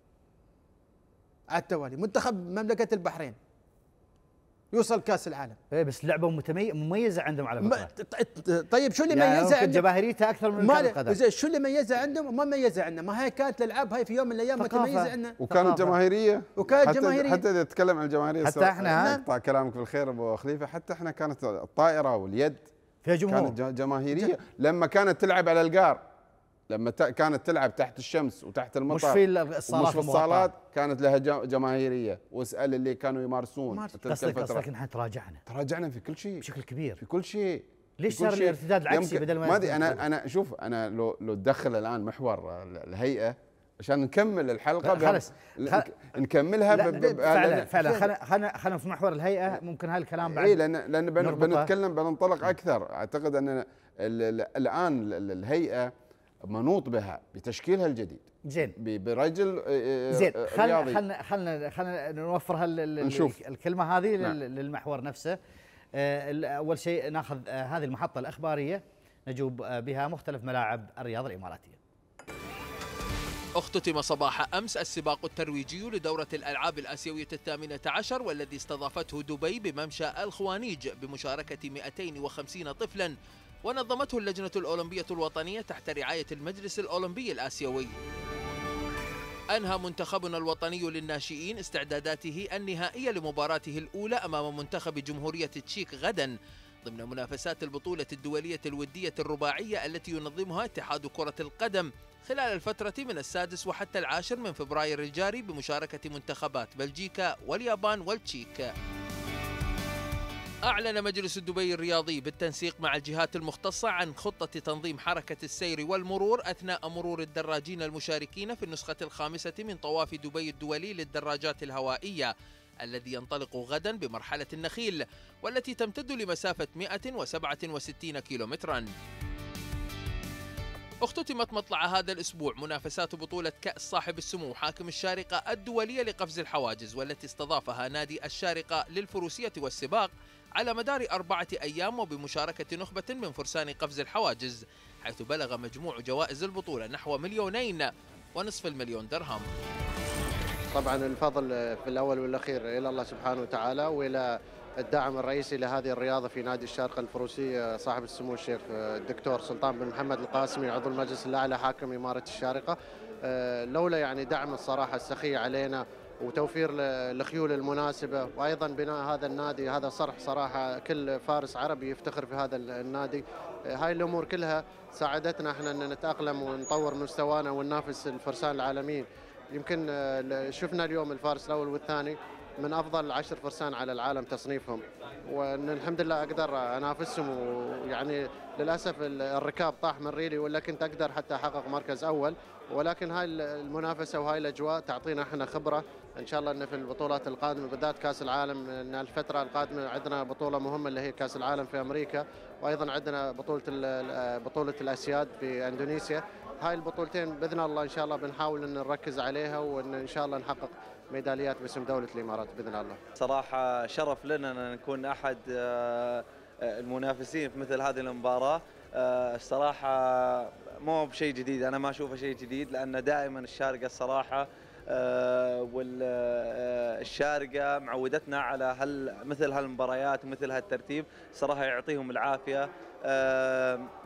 على التوالي منتخب مملكة البحرين. يوصل كأس العالم. إيه بس لعبة مميزة عندهم على ما فكرة. طيب شو اللي يعني ميزها عندهم؟ جماهيريتها أكثر من كرة القدم. زين شو اللي ميزها عندهم؟ وما ميزها عندنا. ما هي كانت الألعاب هاي في يوم من الأيام. متميزه عندنا؟ وكانت. جماهيرية. وكانت حتى- جماهيرية. حتى إذا تتكلم عن الجماهيرية حتى ها؟ اقطع كلامك بالخير أبو خليفة حتى إحنا كانت الطائرة واليد فيها جمهور. كانت جماهيرية. لما كانت تلعب على القار. لما كانت تلعب تحت الشمس وتحت المطر مش في الصالات ومش في الصالات كانت لها جماهيرية. واسأل اللي كانوا يمارسون قصدك قصدك نحن تراجعنا. تراجعنا في كل شيء. بشكل كبير. في كل شيء. ليش صار. الارتداد العكسي بدل ما ما أدري أنا أنا شوف أنا لو لو تدخل الآن محور ال- الهيئة عشان نكمل الحلقة خلص. خل- نكملها لا، ب- ب- فعلا فعلا. خلينا خلينا خلينا في محور الهيئة. ممكن هالكلام بعد اي لأن لأن بن-. بنتكلم بننطلق أكثر. أعتقد ان ال- ال- الآن ال- الهيئة منوط بها بتشكيلها الجديد. زين. برجل آه، آه، زين آه، خلنا خلنا خلنا خلنا نوفر. الكلمة هذه نعم. لل- للمحور نفسه. ال- أول شيء ناخذ هذه المحطة الأخبارية نجوب بها مختلف ملاعب الرياضه الإماراتية. اختتم صباح أمس السباق الترويجي لدورة الألعاب الآسيوية الثامنة عشر والذي استضافته دبي بممشى الخوانيج بمشاركة 250 طفلا. ونظمته اللجنة الأولمبية الوطنية تحت رعاية المجلس الأولمبي الآسيوي. أنهى منتخبنا الوطني للناشئين استعداداته النهائية لمباراته الأولى أمام منتخب جمهورية تشيك غدا ضمن منافسات البطولة الدولية الودية الرباعية التي ينظمها اتحاد كرة القدم خلال الفترة من السادس وحتى العاشر من فبراير الجاري بمشاركة منتخبات بلجيكا واليابان والتشيك. أعلن مجلس دبي الرياضي بالتنسيق مع الجهات المختصة عن خطة تنظيم حركة السير والمرور أثناء مرور الدراجين المشاركين في النسخة الخامسة من طواف دبي الدولي للدراجات الهوائية الذي ينطلق غدا بمرحلة النخيل والتي تمتد لمسافة 167 كيلومتراً. اختتمت مطلع هذا الأسبوع منافسات بطولة كأس صاحب السمو حاكم الشارقة الدولية لقفز الحواجز والتي استضافها نادي الشارقة للفروسية والسباق على مدار أربعة أيام وبمشاركة نخبة من فرسان قفز الحواجز حيث بلغ مجموع جوائز البطولة نحو مليونين ونصف المليون درهم. طبعا الفضل في الأول والأخير إلى الله سبحانه وتعالى وإلى الداعم الرئيسي لهذه الرياضة في نادي الشارقه الفروسي صاحب السمو الشيخ الدكتور سلطان بن محمد القاسمي عضو المجلس الأعلى حاكم إمارة الشارقة. لولا يعني دعم الصراحة السخي علينا وتوفير الخيول المناسبة وأيضا بناء هذا النادي هذا صرح صراحة كل فارس عربي يفتخر في هذا النادي. هاي الأمور كلها ساعدتنا إحنا أن نتأقلم ونطور مستوانا وننافس الفرسان العالميين. يمكن شفنا اليوم الفارس الأول والثاني من أفضل عشر فرسان على العالم تصنيفهم. وأن الحمد لله أقدر أنافسهم ويعني للأسف الركاب طاح من ريلي ولا كنت أقدر حتى أحقق مركز أول. ولكن هاي المنافسة وهاي الأجواء تعطينا إحنا خبرة. إن شاء الله إن في البطولات القادمة بالذات كأس العالم إن الفترة القادمة عندنا بطولة مهمة اللي هي كأس العالم في أمريكا. وأيضا عندنا بطولة بطولة الأسياد في إندونيسيا. هاي البطولتين بإذن الله إن شاء الله بنحاول إن نركز عليها وإن إن شاء الله نحقق ميداليات باسم دولة الإمارات بإذن الله. صراحة شرف لنا أن نكون أحد المنافسين في مثل هذه المباراة. الصراحه مو بشيء جديد أنا ما أشوفه شيء جديد لأن دائما الشارقة الصراحه والشارقه معودتنا على هل مثل هالمباريات ومثل هالترتيب صراحة يعطيهم العافية.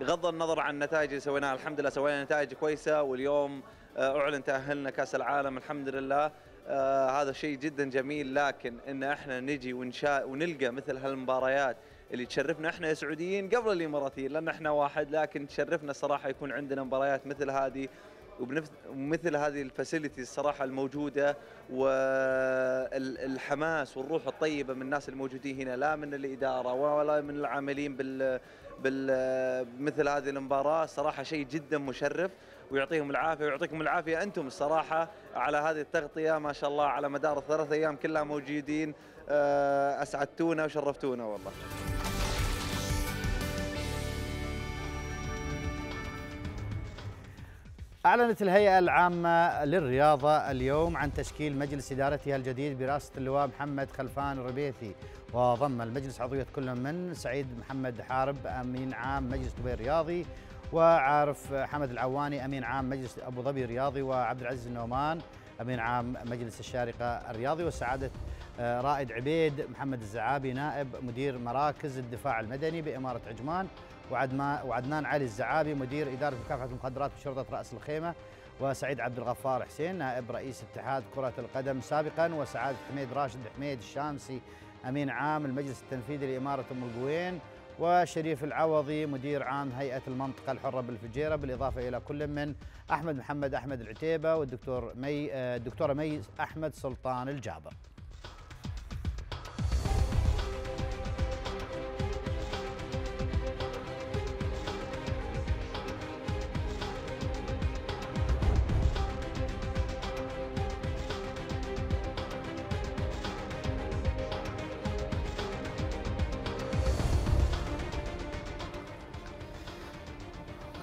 بغض النظر عن النتائج اللي سويناها الحمد لله سوينا نتائج كويسة واليوم أعلن تأهلنا كأس العالم الحمد لله. آه هذا شيء جدا جميل لكن إن إحنا نجي ونشا ونلقى مثل هالمباريات اللي تشرفنا إحنا يا سعوديين قبل الإماراتيين لأن إحنا واحد لكن تشرفنا صراحة يكون عندنا مباريات مثل هذه ومثل هذه الفاسيلتي الصراحه الموجودة والحماس والروح الطيبة من الناس الموجودين هنا لا من الإدارة ولا من العاملين بال بمثل هذه المباراة صراحة شيء جدا مشرف. ويعطيهم العافية ويعطيكم العافية أنتم الصراحة على هذه التغطية ما شاء الله على مدار الثلاث أيام كلها موجودين. أسعدتونا وشرفتونا والله. أعلنت الهيئة العامة للرياضة اليوم عن تشكيل مجلس إدارتها الجديد برئاسة اللواء محمد خلفان الربيثي وضم المجلس عضوية كل من سعيد محمد حارب أمين عام مجلس دبي الرياضي. وعارف حمد العواني أمين عام مجلس أبو ظبي الرياضي وعبد العزيز النومان أمين عام مجلس الشارقة الرياضي وسعادة رائد عبيد محمد الزعابي نائب مدير مراكز الدفاع المدني بإمارة عجمان وعدنان علي الزعابي مدير إدارة مكافحة المخدرات بشرطة رأس الخيمة وسعيد عبد الغفار حسين نائب رئيس اتحاد كرة القدم سابقا وسعادة حميد راشد حميد الشامسي أمين عام المجلس التنفيذي لإمارة أم القوين وشريف العوضي مدير عام هيئة المنطقة الحرة بالفجيرة بالإضافة إلى كل من أحمد محمد أحمد العتيبة والدكتور مي الدكتورة مي أحمد سلطان الجابر.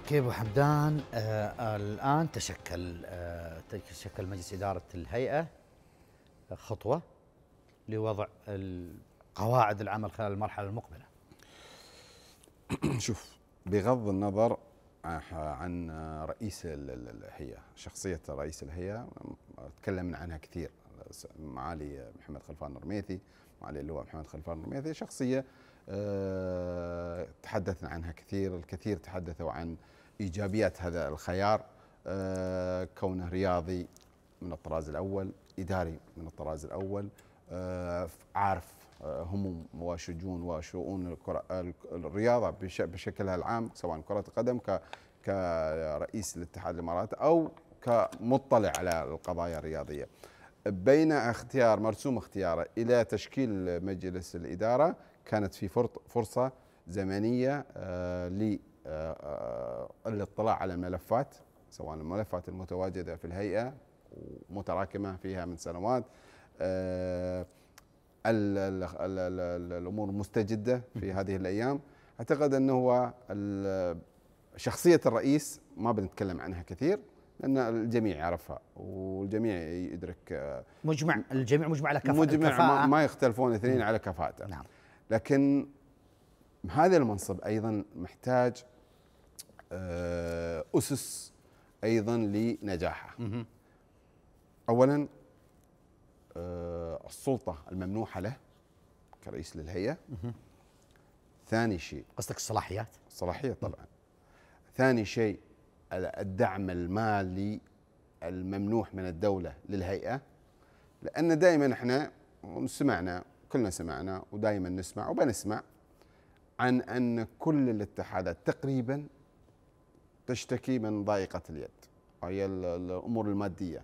أوكي ابو حمدان آه الآن تشكل آه تشكل مجلس إدارة الهيئة خطوة لوضع قواعد العمل خلال المرحلة المقبلة. شوف بغض النظر عن رئيس الهيئة، شخصية رئيس الهيئة تكلمنا عنها كثير معالي محمد خلفان الرميثي، معالي اللواء محمد خلفان الرميثي شخصية تحدثنا عنها كثير، الكثير تحدثوا عن إيجابيات هذا الخيار أه كونه رياضي من الطراز الأول، إداري من الطراز الأول، أه عارف آه، هموم وشجون وشؤون الرياضة بش- بشكلها العام سواء كرة القدم كرئيس الاتحاد الاماراتي أو كمطلع على القضايا الرياضية. بين اختيار مرسوم اختياره إلى تشكيل مجلس الإدارة كانت في فرط- فرصة زمنيه للاطلاع على الملفات سواء الملفات المتواجدة في الهيئة ومتراكمة فيها من سنوات آه، ال- ال- ال- ال- الأمور مستجدة في هذه الأيام. أعتقد أنه هو شخصية الرئيس ما بنتكلم عنها كثير لأن الجميع يعرفها والجميع يدرك آه، مجمع الجميع مجمع على كفاءة مجمع ما, الكفاءة. ما يختلفون اثنين على كفاءته. نعم. لكن هذا المنصب أيضا محتاج آه، أسس أيضا لنجاحه. اولا آه، السلطة الممنوحة له كرئيس للهيئة. ثاني شيء قصدك الصلاحيات؟ صلاحيه طبعا. ثاني شيء الدعم المالي الممنوح من الدولة للهيئة. لأن دائما إحنا سمعنا كلنا سمعنا ودائما نسمع وبنسمع عن أن كل الاتحادات تقريبا تشتكي من ضائقة اليد. ال- الأمور المادية.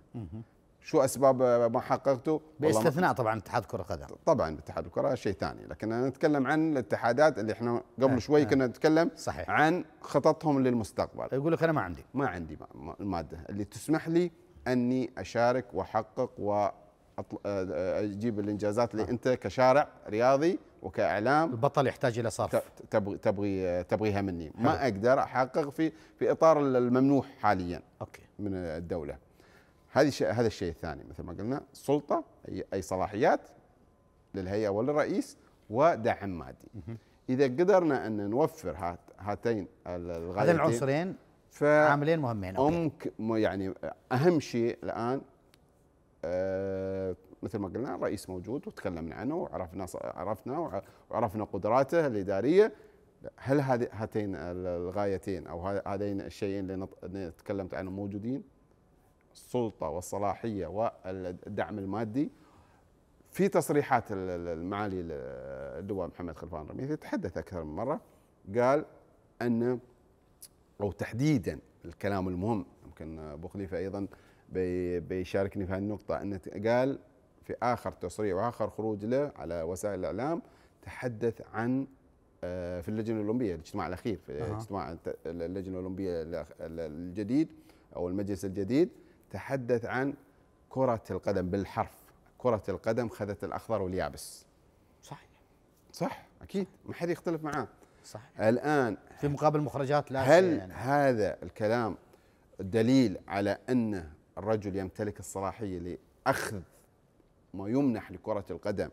شو أسباب ما حققته؟ باستثناء طبعا اتحاد كرة القدم طبعا اتحاد الكرة شيء ثاني. لكن أنا نتكلم عن الاتحادات اللي إحنا قبل آه، شوي آه. كنا نتكلم صحيح. عن خططهم للمستقبل. يقول لك أنا ما عندي. ما عندي ما- ما- الماده اللي تسمح لي أني أشارك وأحقق واجيب الإنجازات اللي أنت كشارع رياضي وكإعلام البطل يحتاج إلى صرف. تبغي تبغي تبغيها مني. ما أقدر أحقق في في إطار الممنوح حاليا أوكي. من الدولة. هذه هذا الشيء الثاني مثل ما قلنا. سلطة اي صلاحيات للهيئة وللرئيس ودعم مادي. إذا قدرنا أن نوفر هات هاتين ال- الغايتين هذين العنصرين ف عاملين مهمين. م- يعني أهم شيء الآن آه مثل ما قلنا الرئيس موجود وتكلمنا عنه وعرفنا عرفنا وع- وعرفنا قدراته الإدارية. هل هاتين ال- الغايتين أو هذين الشيئين اللي تكلمت عنهم موجودين؟ السلطة والصلاحية والدعم المادي. في تصريحات ال- ال- المعالي ال- اللواء محمد خلفان الرميثي تحدث أكثر من مرة. قال أن أو تحديدا الكلام المهم يمكن أبو خليفة أيضا بي- بيشاركني في هالنقطه انه قال في آخر تصريح وآخر خروج له على وسائل الإعلام تحدث عن آه، في اللجنة الأولمبية الاجتماع الأخير في أها. اجتماع الأولمبية الأخ- الجديد أو المجلس الجديد تحدث عن كرة القدم بالحرف. كرة القدم خذت الأخضر واليابس. صحيح. صح أكيد ما حد يختلف معاه. صحيح. الآن في مقابل مخرجات لا هل يعني. هذا الكلام دليل على أن الرجل يمتلك الصلاحية لأخذ ما يمنح لكرة القدم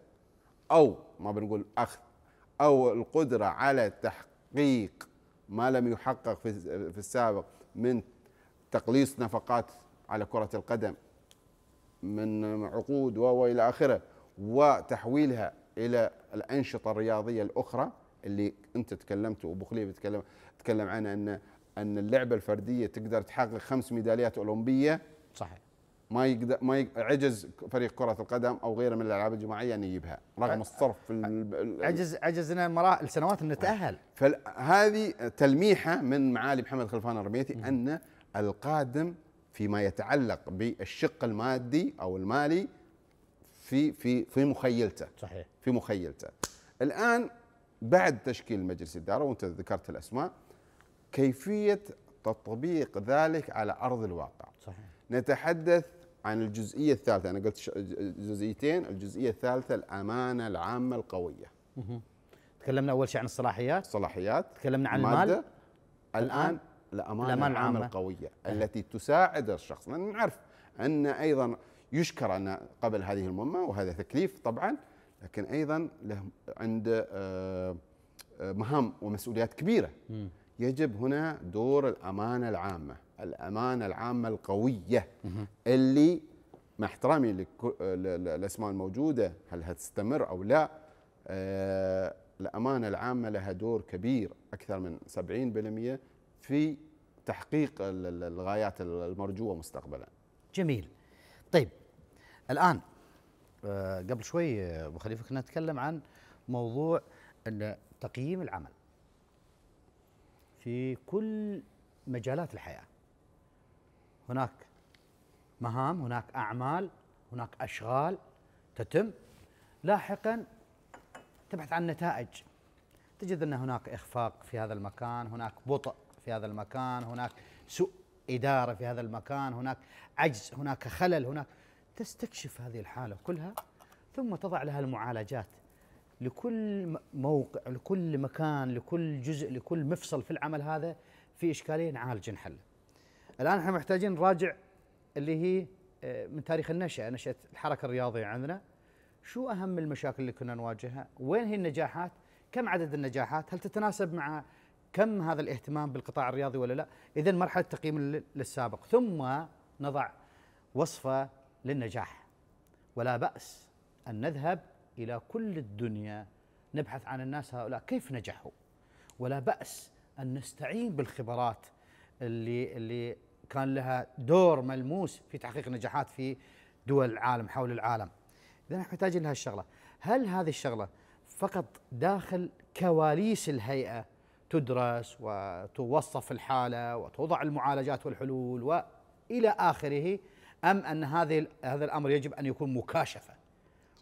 أو ما بنقول أخذ أو القدرة على تحقيق ما لم يحقق في السابق من تقليص نفقات على كرة القدم من عقود و إلى آخره وتحويلها إلى الأنشطة الرياضية الأخرى اللي أنت تكلمت وأبو خليفه تكلم تكلم عنها ان أن اللعبة الفردية تقدر تحقق خمس ميداليات أولمبية صحيح. ما يقدر ما يق- عجز فريق كرة القدم أو غيره من الألعاب الجماعية ان يجيبها رغم الصرف في ال- عجز عجزنا مرا السنوات ان نتاهل فهذه تلميحة من معالي محمد خلفان الرميتي أن القادم فيما يتعلق بالشق المادي أو المالي في في في مخيلته. صحيح. في مخيلته. الآن بعد تشكيل مجلس الاداره وأنت ذكرت الأسماء كيفية تطبيق ذلك على أرض الواقع. صحيح. نتحدث عن الجزئية الثالثة. أنا قلت جزئيتين الجزئية الثالثة الأمانة العامة القوية. تكلمنا أول شيء عن الصلاحيات. الصلاحيات تكلمنا عن. المال. الآن الأمانة الأمانة العامة العامة. القوية التي تساعد الشخص. لأن نعرف أن أيضا يشكر أن قبل هذه المهمة وهذا تكليف طبعا لكن أيضا له عنده آه، آه، مهام ومسؤوليات كبيرة. يجب هنا دور الأمانة العامة. الأمانة العامة القوية اللي مع احترامي لكل- ل- ل- الاسماء الموجودة هل هتستمر أو لا؟ آه، الأمانة العامة لها دور كبير أكثر من 70% في تحقيق ال- ال- الغايات المرجوة مستقبلا. جميل. طيب الآن آه، قبل شوي آه، أبو خليفة كنا نتكلم عن موضوع إن تقييم العمل في كل مجالات الحياة. هناك مهام هناك أعمال هناك أشغال تتم. لاحقا تبحث عن نتائج. تجد أن هناك إخفاق في هذا المكان هناك بطء في هذا المكان هناك سوء إدارة في هذا المكان هناك عجز هناك خلل هناك تستكشف هذه الحالة كلها ثم تضع لها المعالجات لكل موقع لكل مكان لكل جزء لكل مفصل في العمل هذا في اشكاليه نعالج نحله الآن إحنا محتاجين نراجع اللي هي آه، من تاريخ النشأة نشأة الحركة الرياضية عندنا. شو أهم المشاكل اللي كنا نواجهها؟ وين هي النجاحات؟ كم عدد النجاحات؟ هل تتناسب مع كم هذا الاهتمام بالقطاع الرياضي ولا لا؟ إذا مرحلة تقييم لل- للسابق. ثم نضع وصفة للنجاح. ولا بأس أن نذهب إلى كل الدنيا نبحث عن الناس هؤلاء كيف نجحوا. ولا بأس أن نستعين بالخبرات اللي اللي كان لها دور ملموس في تحقيق النجاحات في دول العالم حول العالم. إذا نحن محتاجين لها الشغلة، هل هذه الشغلة فقط داخل كواليس الهيئة تدرس وتوصف الحالة وتوضع المعالجات والحلول وإلى آخره أم أن هذه هذا الأمر يجب أن يكون مكاشفة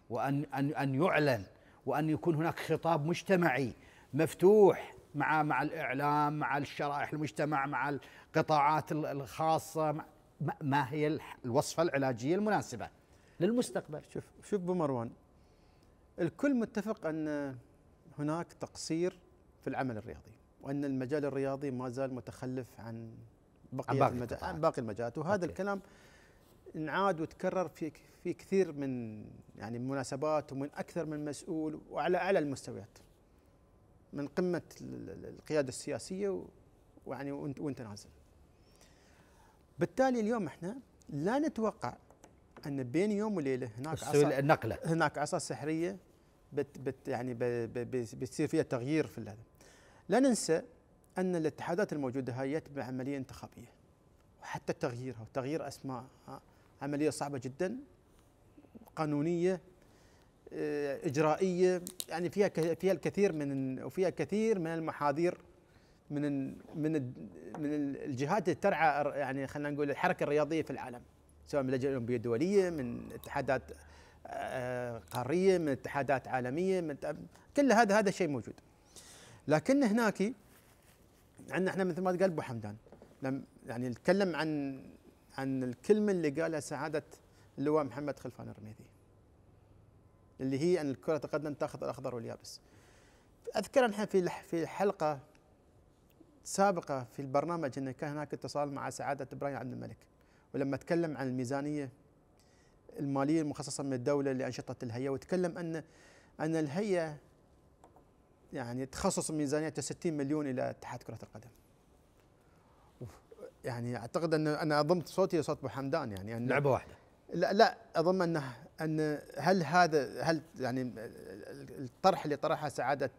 وأن أن أن يعلن وأن يكون هناك خطاب مجتمعي مفتوح مع مع الإعلام مع الشرائح المجتمع مع القطاعات ال- الخاصة مع- ما- هي الوصفة العلاجية المناسبة للمستقبل شوف شوف أبو مروان الكل متفق أن هناك تقصير في العمل الرياضي وأن المجال الرياضي ما زال متخلف عن بقية باقي المجال القطاعات. عن باقي المجالات وهذا أوكي. الكلام انعاد وتكرر في في كثير من يعني مناسبات ومن أكثر من مسؤول وعلى أعلى المستويات من قمة ال- ال- القيادة السياسية ويعني وانت نازل. بالتالي اليوم إحنا لا نتوقع أن بين يوم وليلة هناك عصا النقلة. هناك عصا سحرية بت بت يعني بتصير فيها تغيير في هذا لا ننسى أن الاتحادات الموجودة هاي يتبع عملية انتخابية وحتى تغييرها وتغيير اسمائها عملية صعبة جدا قانونية إجرائية يعني فيها فيها الكثير من وفيها كثير من المحاذير من من من ال- الجهات اللي ترعى يعني خلينا نقول الحركة الرياضية في العالم سواء من اللجنة الأولمبية الدولية من اتحادات آه، قارية من اتحادات عالمية من كل هذا هذا شيء موجود. لكن هناك عندنا إحنا مثل ما قال أبو حمدان لم يعني نتكلم عن عن الكلمة اللي قالها سعادة اللواء محمد خلفان الرميدي اللي هي أن كره القدم تأخذ الأخضر واليابس. أذكر إحنا في في حلقه سابقه في البرنامج انه كان هناك اتصال مع سعادة إبراهيم عبد الملك. ولما تكلم عن الميزانية المالية المخصصة من الدولة لأنشطة الهيئة وتكلم أن أن الهيئة يعني تخصص ميزانيتها 60 مليون إلى اتحاد كرة القدم. يعني أعتقد أن أنا أضمت صوتي لصوت أبو حمدان يعني أن لعبة واحدة. لا لا اظن ان أن هل هذا هل يعني الطرح اللي طرحه سعادة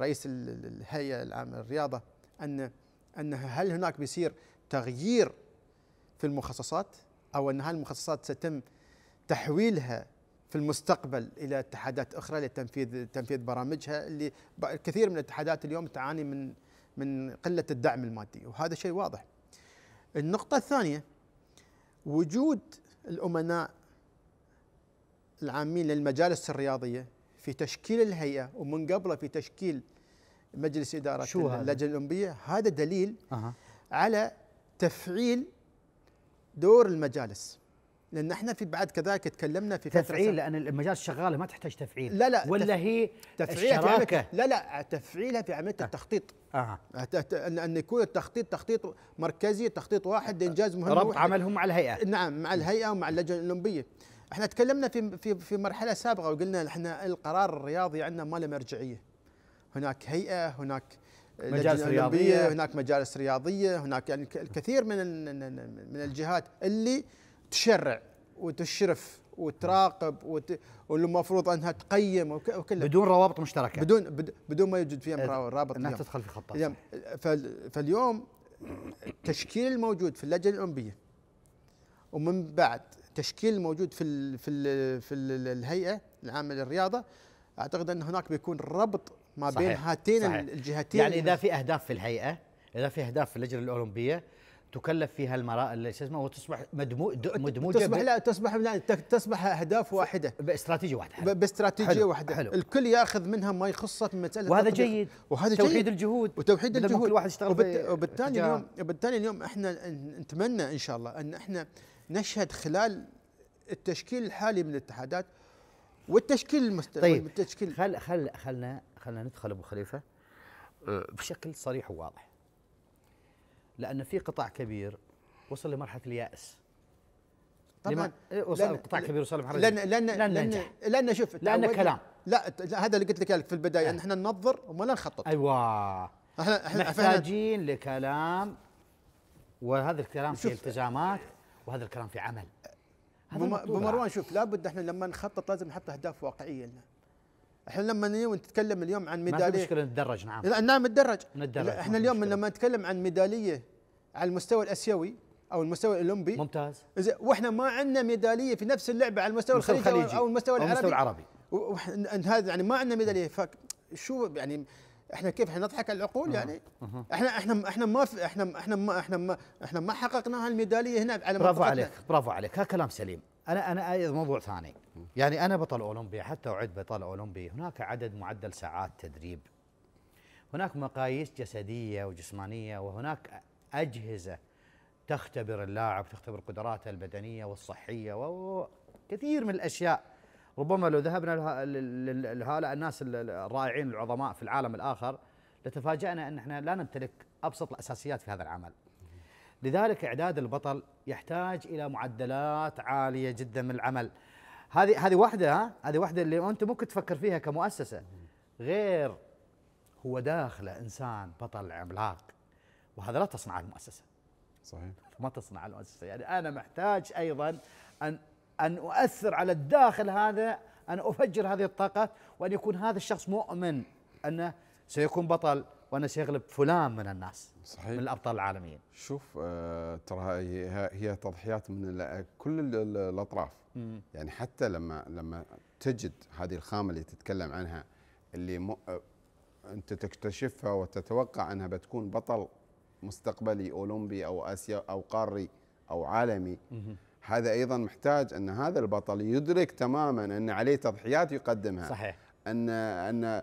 رئيس ال- ال- الهيئة العامة للرياضة أن أن هل هناك بيصير تغيير في المخصصات أو أن هالمخصصات سيتم تحويلها في المستقبل إلى اتحادات أخرى لتنفيذ تنفيذ برامجها اللي كثير من الاتحادات اليوم تعاني من من قلة الدعم المادي وهذا شيء واضح. النقطة الثانية وجود الأمناء العامين للمجالس الرياضية في تشكيل الهيئة ومن قبله في تشكيل مجلس إدارة شو؟ اللجنة الأولمبية. هذا دليل أها. على تفعيل دور المجالس. لأن إحنا في بعد كذلك تكلمنا في فترة تفعيل لأن المجال شغالة ما تحتاج تفعيل. لا لا ولا تف- هي تفعيلها عملية لا لا تفعيلها في عمليه التخطيط. أها. أت- أت- ان أن يكون التخطيط تخطيط مركزي تخطيط واحد لإنجاز مهمه ربط. عملهم مع الهيئة. نعم مع الهيئة ومع اللجنة الأولمبية. إحنا تكلمنا في في في مرحلة سابقة وقلنا إحنا القرار الرياضي عندنا ما له مرجعية هناك هيئة هناك مجالس. أولمبية، هناك مجالس رياضية هناك يعني الكثير من من الجهات اللي تشرع وتشرف وتراقب وت... واللي المفروض إنها تقيم وك- وكلها بدون روابط مشتركة بدون بد- بدون ما يوجد فيها رابط إنها. تدخل في خطة اليوم فال- فاليوم التشكيل الموجود في اللجنة الأولمبية ومن بعد التشكيل الموجود في ال في ال في ال الهيئة العامة للرياضة. أعتقد أن هناك بيكون ربط ما بين صحيح، هاتين صحيح. الجهتين. يعني إذا في أهداف في الهيئة إذا في أهداف في اللجنة الأولمبية تكلف فيها المرا شو اسمه وتصبح مدمو مدموجة تصبح لا تصبح لا تصبح أهداف واحدة. باستراتيجية واحدة. باستراتيجية حلو، واحدة. حلو. الكل يأخذ منها ما يخصه من مسألة وهذا. جيد. وهذا توحيد جيد. الجهود. وتوحيد الجهود. كل واحد يشتغل وبالتالي. اليوم وبالتالي اليوم إحنا نتمنى إن شاء الله أن إحنا نشهد خلال التشكيل الحالي من الاتحادات والتشكيل المست... طيب والتشكيل خل خل خلنا خلنا ندخل أبو خليفة أه، بشكل صريح وواضح لأن في قطاع كبير وصل لمرحلة اليأس طبعا إيه، وصل قطاع كبير وصل لمرحلة لأن لأن لن لأن ننجح. لأن شوف تعودنا- كلام. لا هذا اللي قلت لك إياه في البداية آه. إن إحنا ننظر وما نخطط أيوه إحنا إحنا محتاجين لكلام وهذا الكلام في شوف. التزامات وهذا الكلام في عمل. بمروان شوف لابد إحنا لما نخطط لازم نحط أهداف واقعية لنا. إحنا لما نيجي نتكلم اليوم عن ما في ميداليه مشكلة نتدرج نعم. لا نعم نتدرج. نتدرج، ما إحنا اليوم مشكلة. لما نتكلم عن ميدالية على المستوى الأسيوي أو المستوى الاولمبي ممتاز. وإحنا ما عندنا ميدالية في نفس اللعبة على المستوى الخليجي الخليجي أو المستوى أو العربي. المستوى العربي هذا يعني ما عندنا ميدالية فشو يعني إحنا كيف إحنا نضحك على العقول يعني؟ إحنا إحنا إحنا ما في إحنا إحنا ما إحنا ما إحنا ما حققنا هالميدالية هنا على برافو. عليك برافو عليك. هذا كلام سليم. أنا أنا أيضا موضوع ثاني. يعني أنا بطل اولمبي حتى أعد بطل اولمبي هناك عدد معدل ساعات تدريب. هناك مقاييس جسدية وجسمانية وهناك أجهزة تختبر اللاعب تختبر قدراته البدنية والصحية وكثير من الأشياء. ربما لو ذهبنا لهؤلاء الناس ال- الرائعين العظماء في العالم الآخر لتفاجأنا أن إحنا لا نمتلك أبسط الأساسيات في هذا العمل. لذلك إعداد البطل يحتاج إلى معدلات عالية جدا من العمل. هذه هذه واحدة ها هذه واحدة اللي أنت ممكن تفكر فيها كمؤسسة غير هو داخله إنسان بطل عملاق وهذا لا تصنعه المؤسسة. صحيح ما تصنع المؤسسة يعني أنا محتاج أيضا أن أن أؤثر على الداخل هذا أن أفجر هذه الطاقات وأن يكون هذا الشخص مؤمن أنه سيكون بطل وأنه سيغلب فلان من الناس صحيح. من الأبطال العالميين. شوف آه، ترى هي هي تضحيات من كل ال- ال- الأطراف. يعني حتى لما لما تجد هذه الخامة اللي تتكلم عنها اللي م... آه، أنت تكتشفها وتتوقع أنها بتكون بطل مستقبلي أولمبي أو اسيا أو قاري أو عالمي هذا أيضا محتاج أن هذا البطل يدرك تماما أن عليه تضحيات يقدمها صحيح ان أن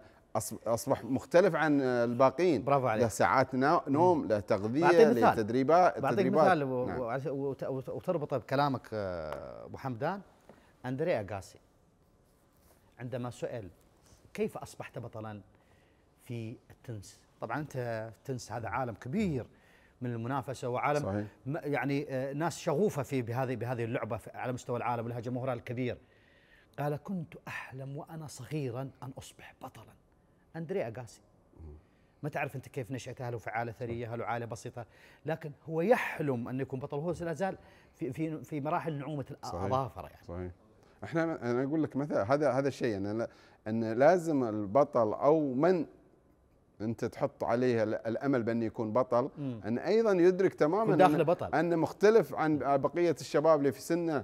أصبح مختلف عن الباقيين برافو عليك. له ساعات نوم له تغذية. له تدريبات بعطيك. مثال نعم. وتربطه بكلامك آه، أبو حمدان اندريا أغاسي عندما سئل كيف أصبحت بطلا في التنس طبعا أنت التنس هذا عالم كبير من المنافسة وعالم صحيح. يعني آه، ناس شغوفة في بهذه بهذه اللعبة على مستوى العالم ولها جمهورها الكبير. قال كنت أحلم وأنا صغيرا أن أصبح بطلا. أندريا أغاسي. ما تعرف أنت كيف نشأته هل هو في عائله ثرية هل هو عائله بسيطة؟ لكن هو يحلم أن يكون بطل وهو لا زال في في في مراحل نعومة صحيح. الاظافر يعني. صحيح. إحنا أنا أقول لك مثلا هذا هذا الشيء أن أن لازم البطل أو من انت تحط عليه ال- الامل بانه يكون بطل مم. أن أيضا يدرك تماما أن- بطل. انه مختلف عن بقية الشباب اللي في سنه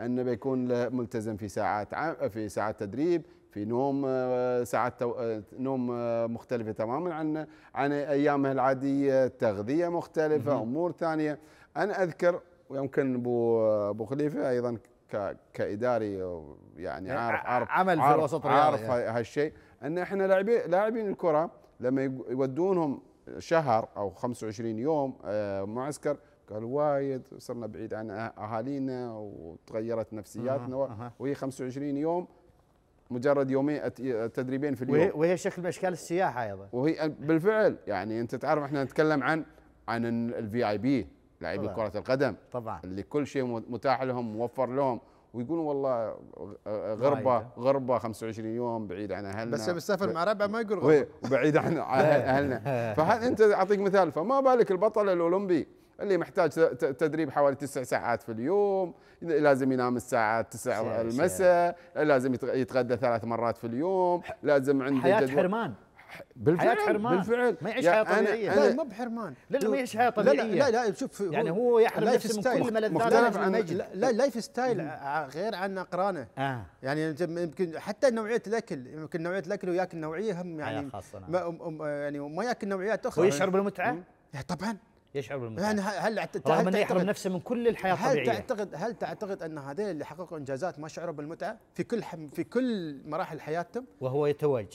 أنه بيكون ملتزم في ساعات في ساعات تدريب في نوم آه، ساعات آه، نوم آه، مختلفة تماما عن عن أيامه العادية تغذية مختلفة أمور ثانية أنا أذكر ويمكن أبو أبو خليفة أيضا ك- كإداري يعني عارف عارف عمل في عارف الوسط الرياضي عارف يعني. هالشيء أن إحنا لاعبين لاعبين الكرة لما يودونهم شهر أو 25 يوم آه، معسكر قالوا وايد صرنا بعيد عن أه- أهالينا وتغيرت نفسياتنا أها. وهي 25 يوم مجرد يومين تدريبين في اليوم. وهي, وهي شكل من أشكال السياحة أيضا. وهي بالفعل يعني أنت تعرف إحنا نتكلم عن عن الفي اي بي لاعبي. كرة القدم. طبعا. اللي كل شيء متاح لهم موفر لهم. ويقولون والله غربه. غربة 25 يوم بعيد عن أهلنا. بس بسافر مع ربع ما يقول غلط وبعيد عن أهلنا. فهذا أنت أعطيك مثال. فما بالك البطل الأولمبي اللي محتاج تدريب حوالي تسع ساعات في اليوم لازم ينام الساعة شيء- 9 المساء لازم يتغ- يتغدى ثلاث مرات في اليوم لازم عنده حياة جدول- حرمان. بالفعل حياة حرمان. بالفعل. ما يعيش أنا- طبيعية. أنا لا مو بحرمان. لا لا ما يعيش حياة طبيعيه لا لا, لا شوف يعني هو يحرم نفسه من كل ملذات المجد لا, لا lifestyle ع- غير عن اقرانه آه. يعني يمكن حتى نوعية الأكل يمكن نوعية الأكل وياكل نوعية هم يعني خاصة، نعم. ما يعني ما ياكل نوعيات أخرى. ويشعر بالمتعه طبعا. يشعر بالمتعة. يعني هل هل رغم أنه هل يحرم نفسه من كل الحياة هل الطبيعية. تعتقد هل تعتقد أن هذول اللي حققوا إنجازات ما شعروا بالمتعة؟ في كل في كل مراحل حياتهم؟ وهو يتوج.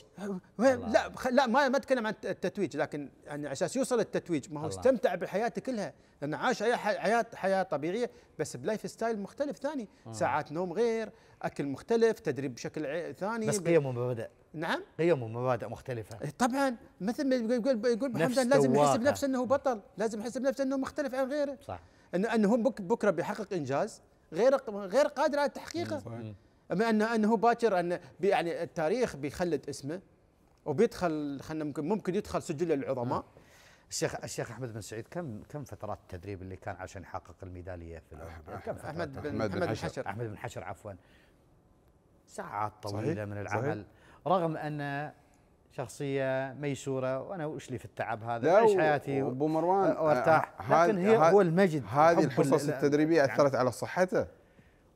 لا لا ما ما أتكلم عن التتويج لكن يعني على أساس يوصل التتويج ما هو الله. استمتع بحياته كلها لأنه عاش حياه حياه طبيعية بس ب lifestyle مختلف ثاني. ساعات نوم غير أكل مختلف تدريب بشكل ثاني بس ب- قيم ومبادئ نعم. قيم ومبادئ مختلفة. إيه طبعا. مثل ما يقول يقول محمد لازم يحس تواقع. بنفسه إنه بطل. لازم يحس بنفسه إنه مختلف عن غيره. صح. انه إنه هو بك بكرة بيحقق إنجاز غير غير قادر على تحقيقه. أما انه إنه هو باكر إنه يعني التاريخ بيخلد اسمه وبيدخل خلينا ممكن ممكن يدخل سجل العظماء. الشيخ الشيخ أحمد بن سعيد كم كم فترات التدريب اللي كان عشان يحقق الميدالية في الأولمبياد؟ كم أحمد بن أحمد بن حشر. أحمد بن حشر عفوا. ساعات طويلة صحيح، من صحيح. رغم أن شخصية ميسورة وأنا وش لي في التعب هذا أعيش حياتي ابو مروان وأرتاح آه، لكن هي هو المجد هذه الحصص ال- التدريبية يعني أثرت على صحته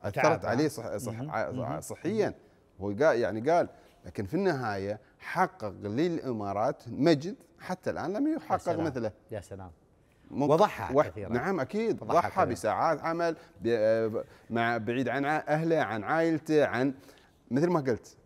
أثرت تعب، عليه؟ صح صح مهم. صحيا هو قال يعني قال لكن في النهاية حقق للإمارات مجد حتى الآن لم يحقق. مثله يا سلام وضحى كثيراً. نعم أكيد ضحى. بساعات عمل ب- آه، مع بعيد عن أهله عن عائلته عن مثل ما قلت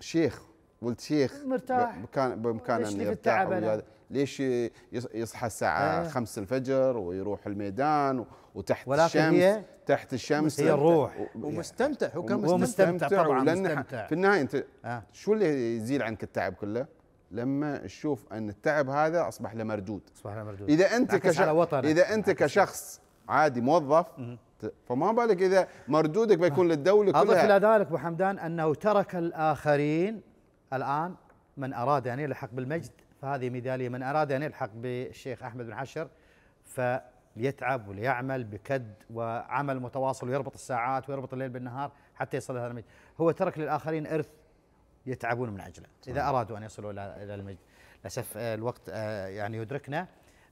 شيخ ولد شيخ مرتاح. بمكان بامكانه ليش إنه يرتاح أنا؟ ليش يص- يصحى الساعة آه. 5 الفجر ويروح الميدان وتحت ولكن الشمس هي- تحت الشمس هي الروح. ومستمتع هو كان هو مستمتع مستمتع طبعاً، مستمتع. في النهاية أنت آه. شو اللي يزيل عنك التعب كله؟ لما تشوف أن التعب هذا أصبح له مردود أصبح لنا مردود إذا أنت كشخص. إذا أنت. كشخص عادي موظف فما بالك إذا مردودك بيكون للدولة أضف كلها. إلى ذلك أبو حمدان أنه ترك الآخرين الآن من أراد ان يلحق بالمجد فهذه ميداليه من أراد ان يلحق بالشيخ أحمد بن حشر فليتعب وليعمل بكد وعمل متواصل ويربط الساعات ويربط الليل بالنهار حتى يصل إلى هذا المجد. هو ترك للآخرين إرث يتعبون من أجله إذا أرادوا أن يصلوا إلى إلى المجد. للأسف آه، الوقت آه، يعني يدركنا.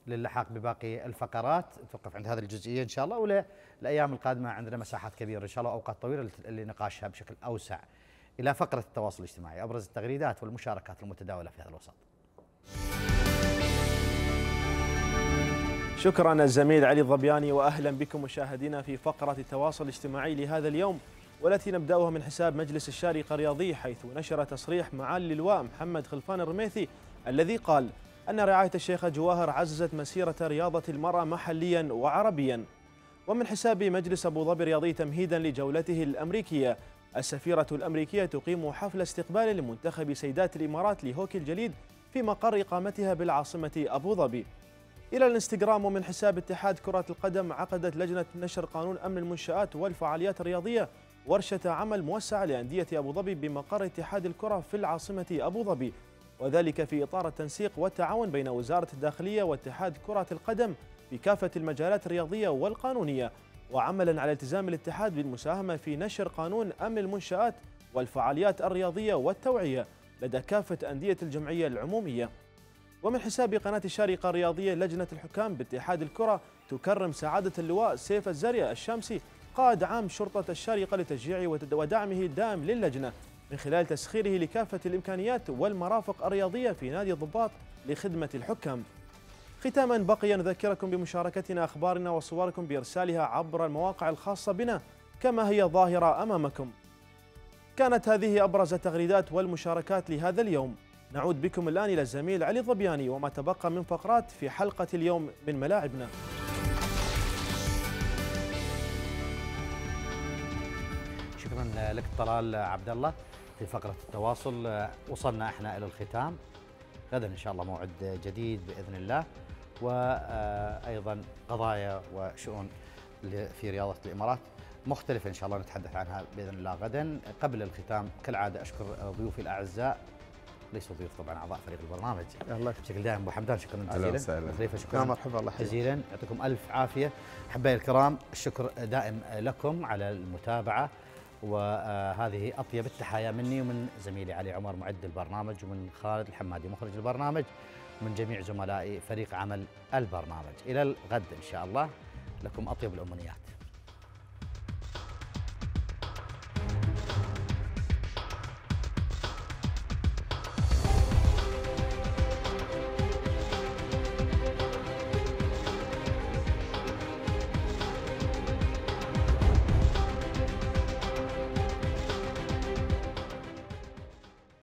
للحاق بباقي الفقرات. نتوقف عند هذه الجزئية إن شاء الله ولا الأيام القادمة عندنا مساحات كبيرة إن شاء الله أوقات طويلة لنقاشها بشكل أوسع. إلى فقرة التواصل الاجتماعي. أبرز التغريدات والمشاركات المتداولة في هذا الوسط. شكرا الزميل علي الظبياني واهلا بكم مشاهدينا في فقرة التواصل الاجتماعي لهذا اليوم والتي نبدأها من حساب مجلس الشارقة الرياضي حيث نشر تصريح معالي اللواء محمد خلفان الرميثي الذي قال أن رعاية الشيخه جواهر عززت مسيرة رياضة المرأة محليا وعربيا. ومن حساب مجلس أبو ظبي الرياضي تمهيدا لجولته الأمريكية السفيرة الأمريكية تقيم حفل استقبال لمنتخب سيدات الإمارات لهوكي الجليد في مقر إقامتها بالعاصمة أبو ظبي. إلى الانستغرام ومن حساب اتحاد كرة القدم عقدت لجنة نشر قانون أمن المنشآت والفعاليات الرياضية ورشة عمل موسعة لأندية أبو ظبي بمقر اتحاد الكرة في العاصمة أبو ظبي. وذلك في إطار التنسيق والتعاون بين وزارة الداخلية واتحاد كرة القدم في كافة المجالات الرياضية والقانونية. وعملا على التزام الاتحاد بالمساهمة في نشر قانون أمن المنشآت والفعاليات الرياضية والتوعية لدى كافة أندية الجمعية العمومية. ومن حساب قناة الشارقة الرياضية لجنة الحكام باتحاد الكرة تكرم سعادة اللواء سيف الزريا الشامسي قائد عام شرطة الشارقة لتشجيعه ودعمه الدائم للجنة. من خلال تسخيره لكافة الإمكانيات والمرافق الرياضية في نادي الضباط لخدمة الحكام ختاما بقي نذكركم بمشاركتنا أخبارنا وصوركم بإرسالها عبر المواقع الخاصة بنا كما هي ظاهرة أمامكم. كانت هذه أبرز التغريدات والمشاركات لهذا اليوم. نعود بكم الآن إلى الزميل علي الظبياني وما تبقى من فقرات في حلقة اليوم من ملاعبنا. شكرا لك طلال عبد الله في فقرة التواصل وصلنا إحنا إلى الختام. غدا إن شاء الله موعد جديد بإذن الله وأيضا قضايا وشؤون في رياضة الإمارات. مختلفه إن شاء الله نتحدث عنها بإذن الله غدا. قبل الختام كالعادة أشكر ضيوفي الأعزاء. ليسوا ضيوف طبعا أعضاء فريق البرنامج. الله. بشكل دائم أبو حمدان شكرا جزيلا. وسهلا. خليفه يا شكرا مرحبا الله جزيلا. يعطيكم ألف عافية. أحبائي الكرام الشكر دائم لكم على المتابعة. وهذه أطيب التحايا مني ومن زميلي علي عمر معد البرنامج ومن خالد الحمادي مخرج البرنامج ومن جميع زملائي فريق عمل البرنامج. إلى الغد إن شاء الله. لكم أطيب الأمنيات.